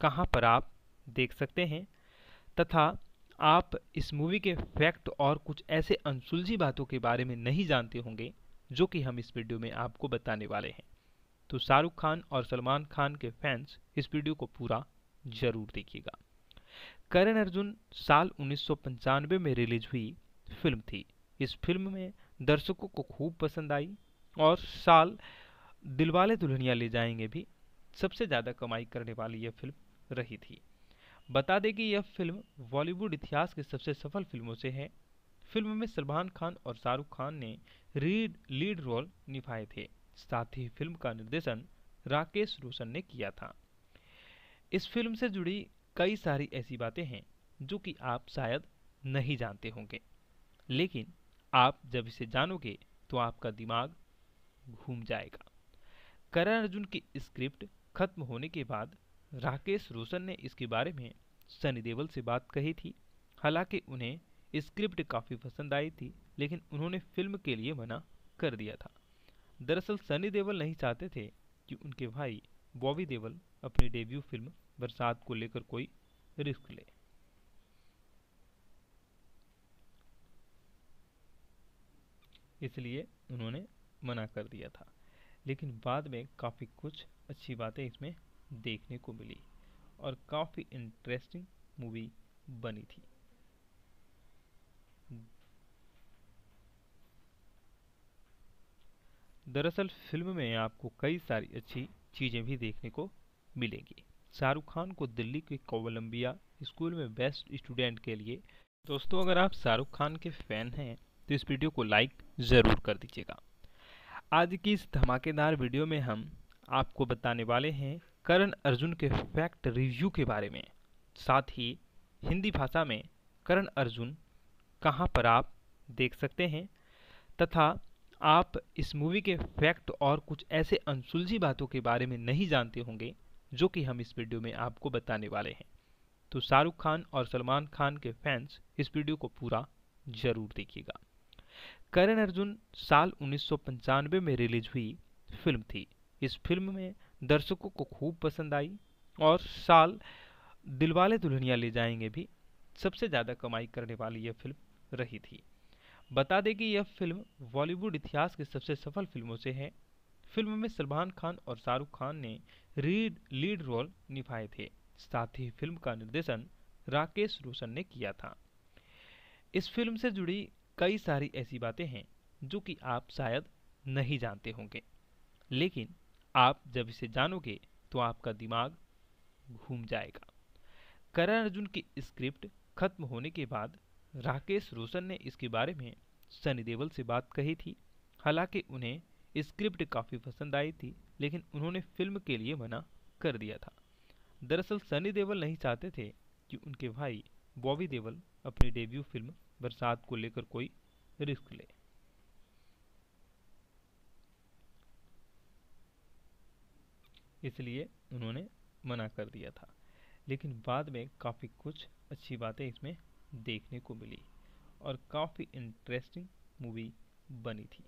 कहाँ पर आप देख सकते हैं तथा आप इस मूवी के फैक्ट और कुछ ऐसे अनसुलझी बातों के बारे में नहीं जानते होंगे, जो कि हम इस वीडियो में आपको बताने वाले हैं। तो शाहरुख खान और सलमान खान के फैंस इस वीडियो को पूरा ज़रूर देखिएगा। करण अर्जुन साल उन्नीस सौ पंचानबे में रिलीज़ हुई फ़िल्म थी। इस फ़िल्म में दर्शकों को खूब पसंद आई और साल दिलवाले दुल्हनिया ले जाएँगे भी। सबसे ज़्यादा कमाई करने वाली यह फ़िल्म रही थी। बता दें कि यह फ़िल्म बॉलीवुड इतिहास की सबसे सफल फ़िल्मों से है। फ़िल्म में सलमान खान और शाहरुख खान ने रीड, लीड रोल निभाए थे। साथ ही फ़िल्म का निर्देशन राकेश रोशन ने किया था। इस फ़िल्म से जुड़ी कई सारी ऐसी बातें हैं जो कि आप शायद नहीं जानते होंगे। लेकिन आप जब इसे जानोगे तो आपका दिमाग घूम जाएगा। करण अर्जुन की स्क्रिप्ट खत्म होने के बाद राकेश रोशन ने इसके बारे में सनी देवल से बात कही थी। हालाँकि उन्हें स्क्रिप्ट काफ़ी पसंद आई थी, लेकिन उन्होंने फ़िल्म के लिए मना कर दिया था। दरअसल सनी देवल नहीं चाहते थे कि उनके भाई बॉबी देवल अपनी डेब्यू फ़िल्म बरसात को लेकर कोई रिस्क ले। इसलिए उन्होंने मना कर दिया था। लेकिन बाद में काफ़ी कुछ अच्छी बातें इसमें देखने को मिली और काफ़ी इंटरेस्टिंग मूवी बनी थी। दरअसल फ़िल्म में आपको कई सारी अच्छी चीज़ें भी देखने को मिलेंगी। शाहरुख खान को दिल्ली के कोलंबिया स्कूल में बेस्ट स्टूडेंट के लिए। दोस्तों, अगर आप शाहरुख खान के फ़ैन हैं तो इस वीडियो को लाइक ज़रूर कर दीजिएगा। आज की इस धमाकेदार वीडियो में हम आपको बताने वाले हैं करण अर्जुन के फैक्ट रिव्यू के बारे में। साथ ही हिंदी भाषा में करण अर्जुन कहाँ पर आप देख सकते हैं, तथा आप इस मूवी के फैक्ट और कुछ ऐसे अनसुलझी बातों के बारे में नहीं जानते होंगे जो कि हम इस वीडियो में आपको बताने वाले हैं। तो शाहरुख खान और सलमान खान के फैंस इस वीडियो को पूरा ज़रूर देखिएगा। करण अर्जुन साल उन्नीस सौ पंचानवे में रिलीज़ हुई फ़िल्म थी। इस फ़िल्म में दर्शकों को खूब पसंद आई और साल दिलवाले दुल्हनिया ले जाएँगे भी। सबसे ज़्यादा कमाई करने वाली यह फ़िल्म रही थी। बता दें कि यह फ़िल्म बॉलीवुड इतिहास की सबसे सफल फ़िल्मों से है। फ़िल्म में सलमान खान और शाहरुख खान ने रीड, लीड रोल निभाए थे। साथ ही फ़िल्म का निर्देशन राकेश रोशन ने किया था। इस फ़िल्म से जुड़ी कई सारी ऐसी बातें हैं जो कि आप शायद नहीं जानते होंगे। लेकिन आप जब इसे जानोगे तो आपका दिमाग घूम जाएगा। करण अर्जुन की स्क्रिप्ट खत्म होने के बाद राकेश रोशन ने इसके बारे में सनी देवल से बात कही थी। हालाँकि उन्हें स्क्रिप्ट काफ़ी पसंद आई थी, लेकिन उन्होंने फ़िल्म के लिए मना कर दिया था। दरअसल सनी देवल नहीं चाहते थे कि उनके भाई बॉबी देवल अपनी डेब्यू फ़िल्म बरसात को लेकर कोई रिस्क ले। इसलिए उन्होंने मना कर दिया था। लेकिन बाद में काफ़ी कुछ अच्छी बातें इसमें देखने को मिली और काफ़ी इंटरेस्टिंग मूवी बनी थी।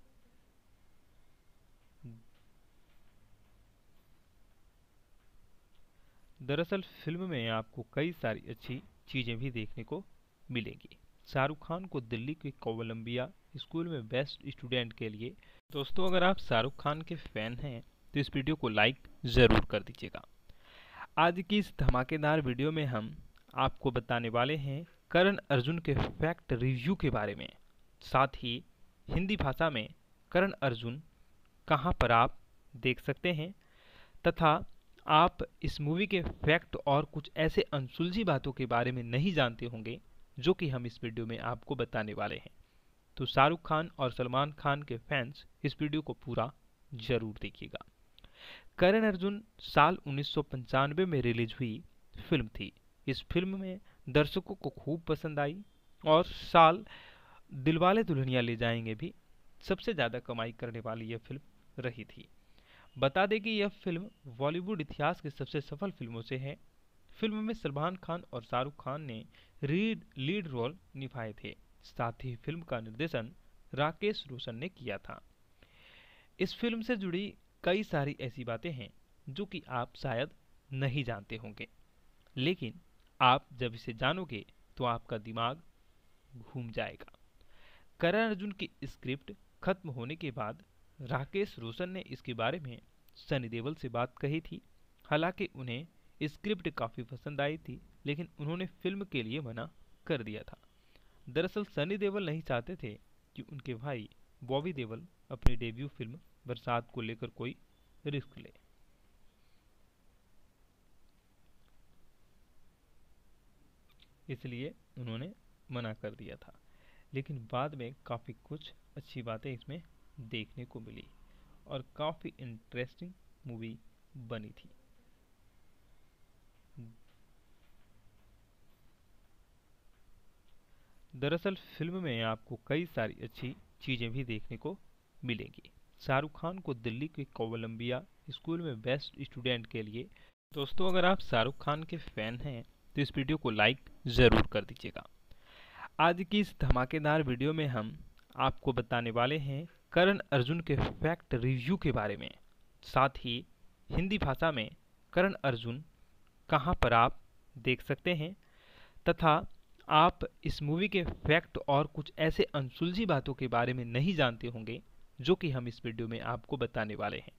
दरअसल फ़िल्म में आपको कई सारी अच्छी चीज़ें भी देखने को मिलेंगी। शाहरुख खान को दिल्ली के कोलंबिया स्कूल में बेस्ट स्टूडेंट के लिए। दोस्तों, अगर आप शाहरुख खान के फ़ैन हैं तो इस वीडियो को लाइक ज़रूर कर दीजिएगा। आज की इस धमाकेदार वीडियो में हम आपको बताने वाले हैं करण अर्जुन के फैक्ट रिव्यू के बारे में। साथ ही हिंदी भाषा में करण अर्जुन कहाँ पर आप देख सकते हैं तथा आप इस मूवी के फैक्ट और कुछ ऐसे अनसुलझी बातों के बारे में नहीं जानते होंगे, जो कि हम इस वीडियो में आपको बताने वाले हैं। तो शाहरुख खान और सलमान खान के फैंस इस वीडियो को पूरा ज़रूर देखिएगा। करण अर्जुन साल उन्नीस सौ पंचानवे में रिलीज़ हुई फ़िल्म थी। इस फ़िल्म में दर्शकों को खूब पसंद आई और साल दिलवाले दुल्हनिया ले जाएँगे भी। सबसे ज़्यादा कमाई करने वाली यह फ़िल्म रही थी। बता दें कि यह फ़िल्म बॉलीवुड इतिहास की सबसे सफल फ़िल्मों से है। फ़िल्म में सलमान खान और शाहरुख खान ने रीड, लीड रोल निभाए थे। साथ ही फ़िल्म का निर्देशन राकेश रोशन ने किया था। इस फ़िल्म से जुड़ी कई सारी ऐसी बातें हैं जो कि आप शायद नहीं जानते होंगे। लेकिन आप जब इसे जानोगे तो आपका दिमाग घूम जाएगा। करण अर्जुन की स्क्रिप्ट खत्म होने के बाद राकेश रोशन ने इसके बारे में सनी देवल से बात कही थी। हालाँकि उन्हें स्क्रिप्ट काफ़ी पसंद आई थी, लेकिन उन्होंने फ़िल्म के लिए मना कर दिया था। दरअसल सनी देवल नहीं चाहते थे कि उनके भाई बॉबी देवल अपनी डेब्यू फ़िल्म बरसात को लेकर कोई रिस्क ले। इसलिए उन्होंने मना कर दिया था। लेकिन बाद में काफ़ी कुछ अच्छी बातें इसमें देखने को मिली और काफ़ी इंटरेस्टिंग मूवी बनी थी। दरअसल फ़िल्म में आपको कई सारी अच्छी चीज़ें भी देखने को मिलेंगी। शाहरुख खान को दिल्ली के कोलंबिया स्कूल में बेस्ट स्टूडेंट के लिए। दोस्तों, अगर आप शाहरुख खान के फ़ैन हैं तो इस वीडियो को लाइक ज़रूर कर दीजिएगा। आज की इस धमाकेदार वीडियो में हम आपको बताने वाले हैं करण अर्जुन के फैक्ट रिव्यू के बारे में। साथ ही हिंदी भाषा में करण अर्जुन कहाँ पर आप देख सकते हैं, तथा आप इस मूवी के फैक्ट और कुछ ऐसे अनसुलझी बातों के बारे में नहीं जानते होंगे, जो कि हम इस वीडियो में आपको बताने वाले हैं।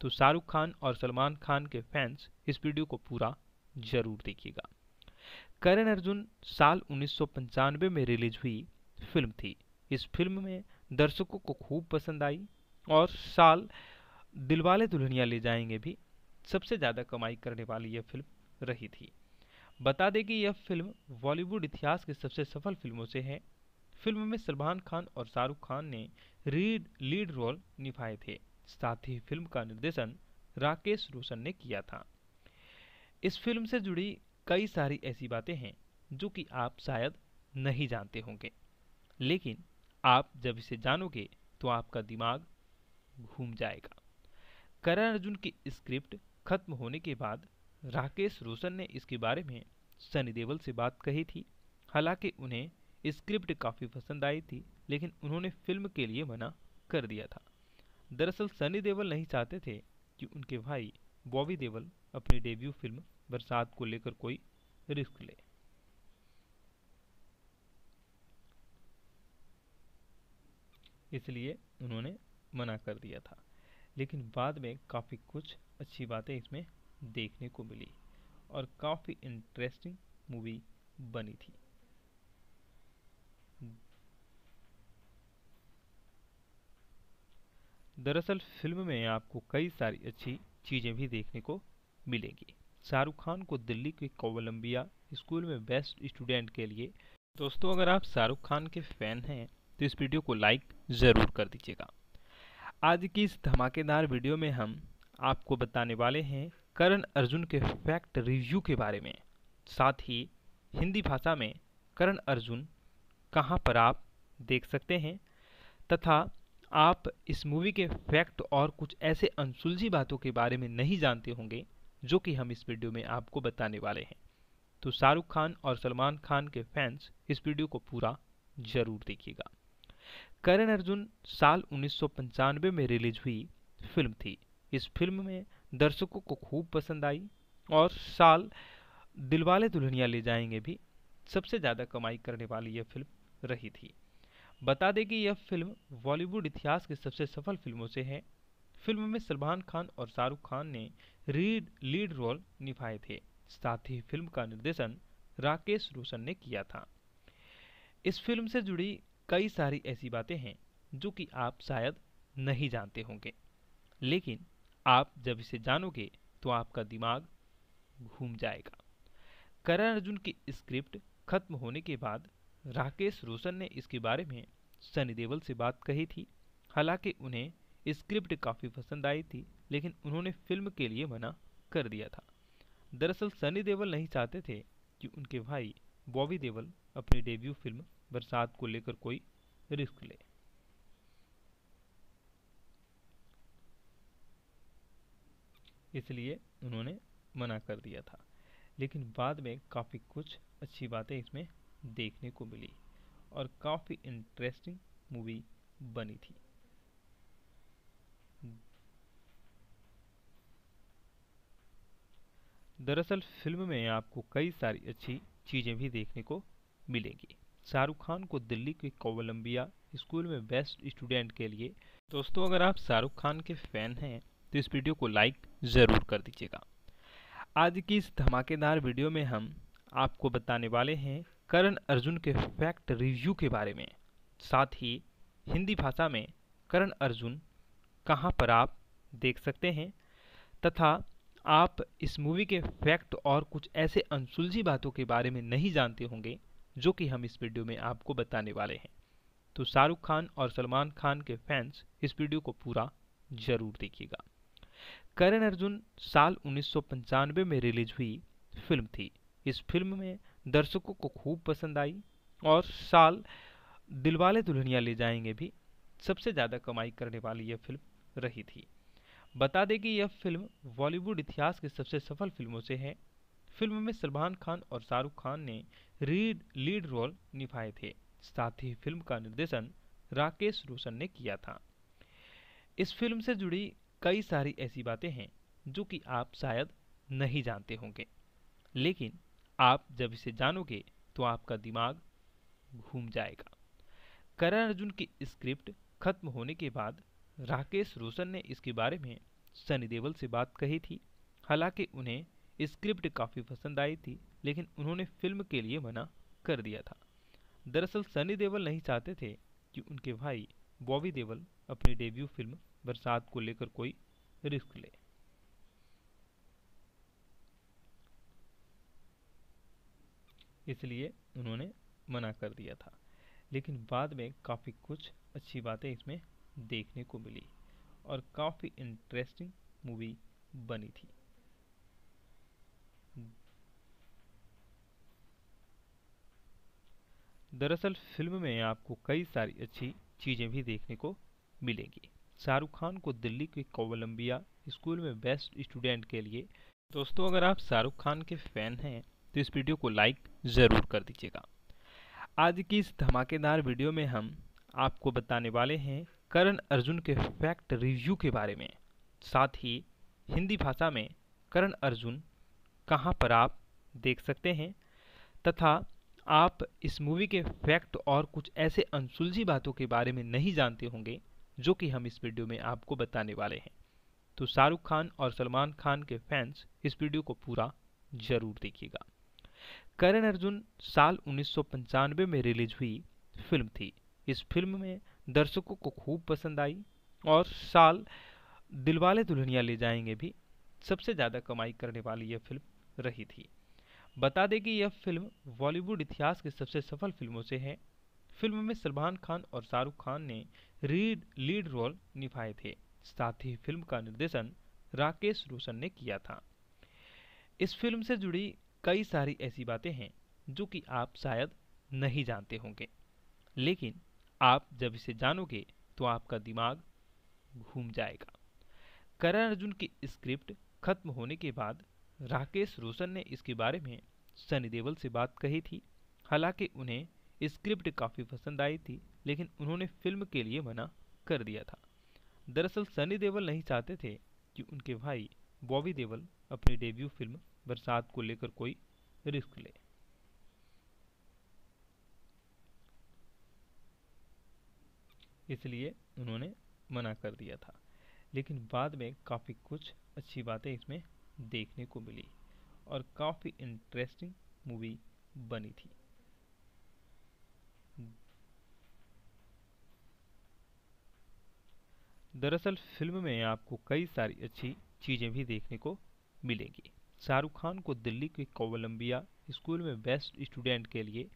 तो शाहरुख खान और सलमान खान के फैंस इस वीडियो को पूरा ज़रूर देखिएगा। करण अर्जुन साल उन्नीस सौ पंचानवे में रिलीज़ हुई फ़िल्म थी। इस फ़िल्म में दर्शकों को खूब पसंद आई और साल दिलवाले दुल्हनिया ले जाएँगे भी। सबसे ज़्यादा कमाई करने वाली यह फ़िल्म रही थी। बता दें कि यह फ़िल्म बॉलीवुड इतिहास की सबसे सफल फ़िल्मों से है। फ़िल्म में सलमान खान और शाहरुख खान ने रीड, लीड रोल निभाए थे। साथ ही फ़िल्म का निर्देशन राकेश रोशन ने किया था। इस फ़िल्म से जुड़ी कई सारी ऐसी बातें हैं जो कि आप शायद नहीं जानते होंगे। लेकिन आप जब इसे जानोगे तो आपका दिमाग घूम जाएगा। करण अर्जुन की स्क्रिप्ट खत्म होने के बाद राकेश रोशन ने इसके बारे में सनी देवल से बात कही थी। हालाँकि उन्हें स्क्रिप्ट काफ़ी पसंद आई थी, लेकिन उन्होंने फ़िल्म के लिए मना कर दिया था। दरअसल सनी देवल नहीं चाहते थे कि उनके भाई बॉबी देवल अपनी डेब्यू फ़िल्म बरसात को लेकर कोई रिस्क ले। इसलिए उन्होंने मना कर दिया था। लेकिन बाद में काफ़ी कुछ अच्छी बातें इसमें देखने को मिली और काफ़ी इंटरेस्टिंग मूवी बनी थी। दरअसल फ़िल्म में आपको कई सारी अच्छी चीज़ें भी देखने को मिलेंगी। शाहरुख खान को दिल्ली के कोलंबिया स्कूल में बेस्ट स्टूडेंट के लिए दोस्तों, अगर आप शाहरुख खान के फ़ैन हैं तो इस वीडियो को लाइक ज़रूर कर दीजिएगा। आज की इस धमाकेदार वीडियो में हम आपको बताने वाले हैं करण अर्जुन के फैक्ट रिव्यू के बारे में। साथ ही हिंदी भाषा में करण अर्जुन कहाँ पर आप देख सकते हैं तथा आप इस मूवी के फैक्ट और कुछ ऐसे अनसुलझी बातों के बारे में नहीं जानते होंगे, जो कि हम इस वीडियो में आपको बताने वाले हैं। तो शाहरुख खान और सलमान खान के फैंस इस वीडियो को पूरा ज़रूर देखिएगा। करण अर्जुन साल उन्नीस सौ पंचानवे में रिलीज़ हुई फ़िल्म थी। इस फ़िल्म में दर्शकों को खूब पसंद आई और साल दिलवाले दुल्हनिया ले जाएँगे भी। सबसे ज़्यादा कमाई करने वाली यह फ़िल्म रही थी। बता दें कि यह फ़िल्म बॉलीवुड इतिहास की सबसे सफल फ़िल्मों से है। फ़िल्म में सलमान खान और शाहरुख खान ने रीड, लीड रोल निभाए थे। साथ ही फ़िल्म का निर्देशन राकेश रोशन ने किया था। इस फ़िल्म से जुड़ी कई सारी ऐसी बातें हैं जो कि आप शायद नहीं जानते होंगे। लेकिन आप जब इसे जानोगे तो आपका दिमाग घूम जाएगा। करण अर्जुन की स्क्रिप्ट खत्म होने के बाद राकेश रोशन ने इसके बारे में सनी देवल से बात कही थी। हालाँकि उन्हें स्क्रिप्ट काफ़ी पसंद आई थी, लेकिन उन्होंने फ़िल्म के लिए मना कर दिया था। दरअसल सनी देवल नहीं चाहते थे कि उनके भाई बॉबी देवल अपनी डेब्यू फ़िल्म बरसात को लेकर कोई रिस्क ले। इसलिए उन्होंने मना कर दिया था। लेकिन बाद में काफ़ी कुछ अच्छी बातें इसमें देखने को मिली और काफ़ी इंटरेस्टिंग मूवी बनी थी। दरअसल फ़िल्म में आपको कई सारी अच्छी चीज़ें भी देखने को मिलेंगी। शाहरुख खान को दिल्ली के कोलम्बिया स्कूल में बेस्ट स्टूडेंट के लिए। दोस्तों, अगर आप शाहरुख खान के फ़ैन हैं तो इस वीडियो को लाइक ज़रूर कर दीजिएगा। आज की इस धमाकेदार वीडियो में हम आपको बताने वाले हैं करण अर्जुन के फैक्ट रिव्यू के बारे में। साथ ही हिंदी भाषा में करण अर्जुन कहाँ पर आप देख सकते हैं, तथा आप इस मूवी के फैक्ट और कुछ ऐसे अनसुलझी बातों के बारे में नहीं जानते होंगे जो कि हम इस वीडियो में आपको बताने वाले हैं। तो शाहरुख खान और सलमान खान के फैंस इस वीडियो को पूरा ज़रूर देखिएगा। करण अर्जुन साल उन्नीस सौ पंचानवे में रिलीज़ हुई फ़िल्म थी। इस फ़िल्म में दर्शकों को खूब पसंद आई और साल दिलवाले दुल्हनिया ले जाएँगे भी। सबसे ज़्यादा कमाई करने वाली यह फ़िल्म रही थी। बता दें कि यह फ़िल्म बॉलीवुड इतिहास की सबसे सफल फ़िल्मों से है। फ़िल्म में सलमान खान और शाहरुख खान ने रीड, लीड रोल निभाए थे। साथ ही फ़िल्म का निर्देशन राकेश रोशन ने किया था। इस फ़िल्म से जुड़ी कई सारी ऐसी बातें हैं जो कि आप शायद नहीं जानते होंगे। लेकिन आप जब इसे जानोगे तो आपका दिमाग घूम जाएगा। करण अर्जुन की स्क्रिप्ट खत्म होने के बाद राकेश रोशन ने इसके बारे में सनी देवल से बात कही थी। हालाँकि उन्हें स्क्रिप्ट काफ़ी पसंद आई थी, लेकिन उन्होंने फ़िल्म के लिए मना कर दिया था। दरअसल सनी देवल नहीं चाहते थे कि उनके भाई बॉबी देवल अपनी डेब्यू फ़िल्म बरसात को लेकर कोई रिस्क ले। इसलिए उन्होंने मना कर दिया था। लेकिन बाद में काफ़ी कुछ अच्छी बातें इसमें देखने को मिली और काफ़ी इंटरेस्टिंग मूवी बनी थी। दरअसल फ़िल्म में आपको कई सारी अच्छी चीज़ें भी देखने को मिलेंगी। शाहरुख खान को दिल्ली के कोलंबिया स्कूल में बेस्ट स्टूडेंट के लिए। दोस्तों, अगर आप शाहरुख खान के फ़ैन हैं तो इस वीडियो को लाइक ज़रूर कर दीजिएगा। आज की इस धमाकेदार वीडियो में हम आपको बताने वाले हैं करण अर्जुन के फैक्ट रिव्यू के बारे में। साथ ही हिंदी भाषा में करण अर्जुन कहाँ पर आप देख सकते हैं तथा आप इस मूवी के फैक्ट और कुछ ऐसे अनसुलझी बातों के बारे में नहीं जानते होंगे, जो कि हम इस वीडियो में आपको बताने वाले हैं। तो शाहरुख खान और सलमान खान के फैंस इस वीडियो को पूरा ज़रूर देखिएगा। करण अर्जुन साल उन्नीस सौ पंचानबे में रिलीज़ हुई फ़िल्म थी। इस फ़िल्म में दर्शकों को खूब पसंद आई और साल दिलवाले दुल्हनिया ले जाएँगे भी। सबसे ज़्यादा कमाई करने वाली यह फ़िल्म रही थी। बता दें कि यह फ़िल्म बॉलीवुड इतिहास की सबसे सफल फ़िल्मों से है। फ़िल्म में सलमान खान और शाहरुख खान ने रीड, लीड रोल निभाए थे। साथ ही फ़िल्म का निर्देशन राकेश रोशन ने किया था। इस फ़िल्म से जुड़ी कई सारी ऐसी बातें हैं जो कि आप शायद नहीं जानते होंगे। लेकिन आप जब इसे जानोगे तो आपका दिमाग घूम जाएगा। करण अर्जुन की स्क्रिप्ट खत्म होने के बाद राकेश रोशन ने इसके बारे में सनी देवल से बात कही थी। हालाँकि उन्हें स्क्रिप्ट काफ़ी पसंद आई थी, लेकिन उन्होंने फ़िल्म के लिए मना कर दिया था। दरअसल सनी देवल नहीं चाहते थे कि उनके भाई बॉबी देवल अपनी डेब्यू फ़िल्म बरसात को लेकर कोई रिस्क ले। इसलिए उन्होंने मना कर दिया था। लेकिन बाद में काफ़ी कुछ अच्छी बातें इसमें देखने को मिली और काफ़ी इंटरेस्टिंग मूवी बनी थी। दरअसल फ़िल्म में आपको कई सारी अच्छी चीज़ें भी देखने को मिलेंगी। शाहरुख खान को दिल्ली के कोलंबिया स्कूल में बेस्ट स्टूडेंट के लिए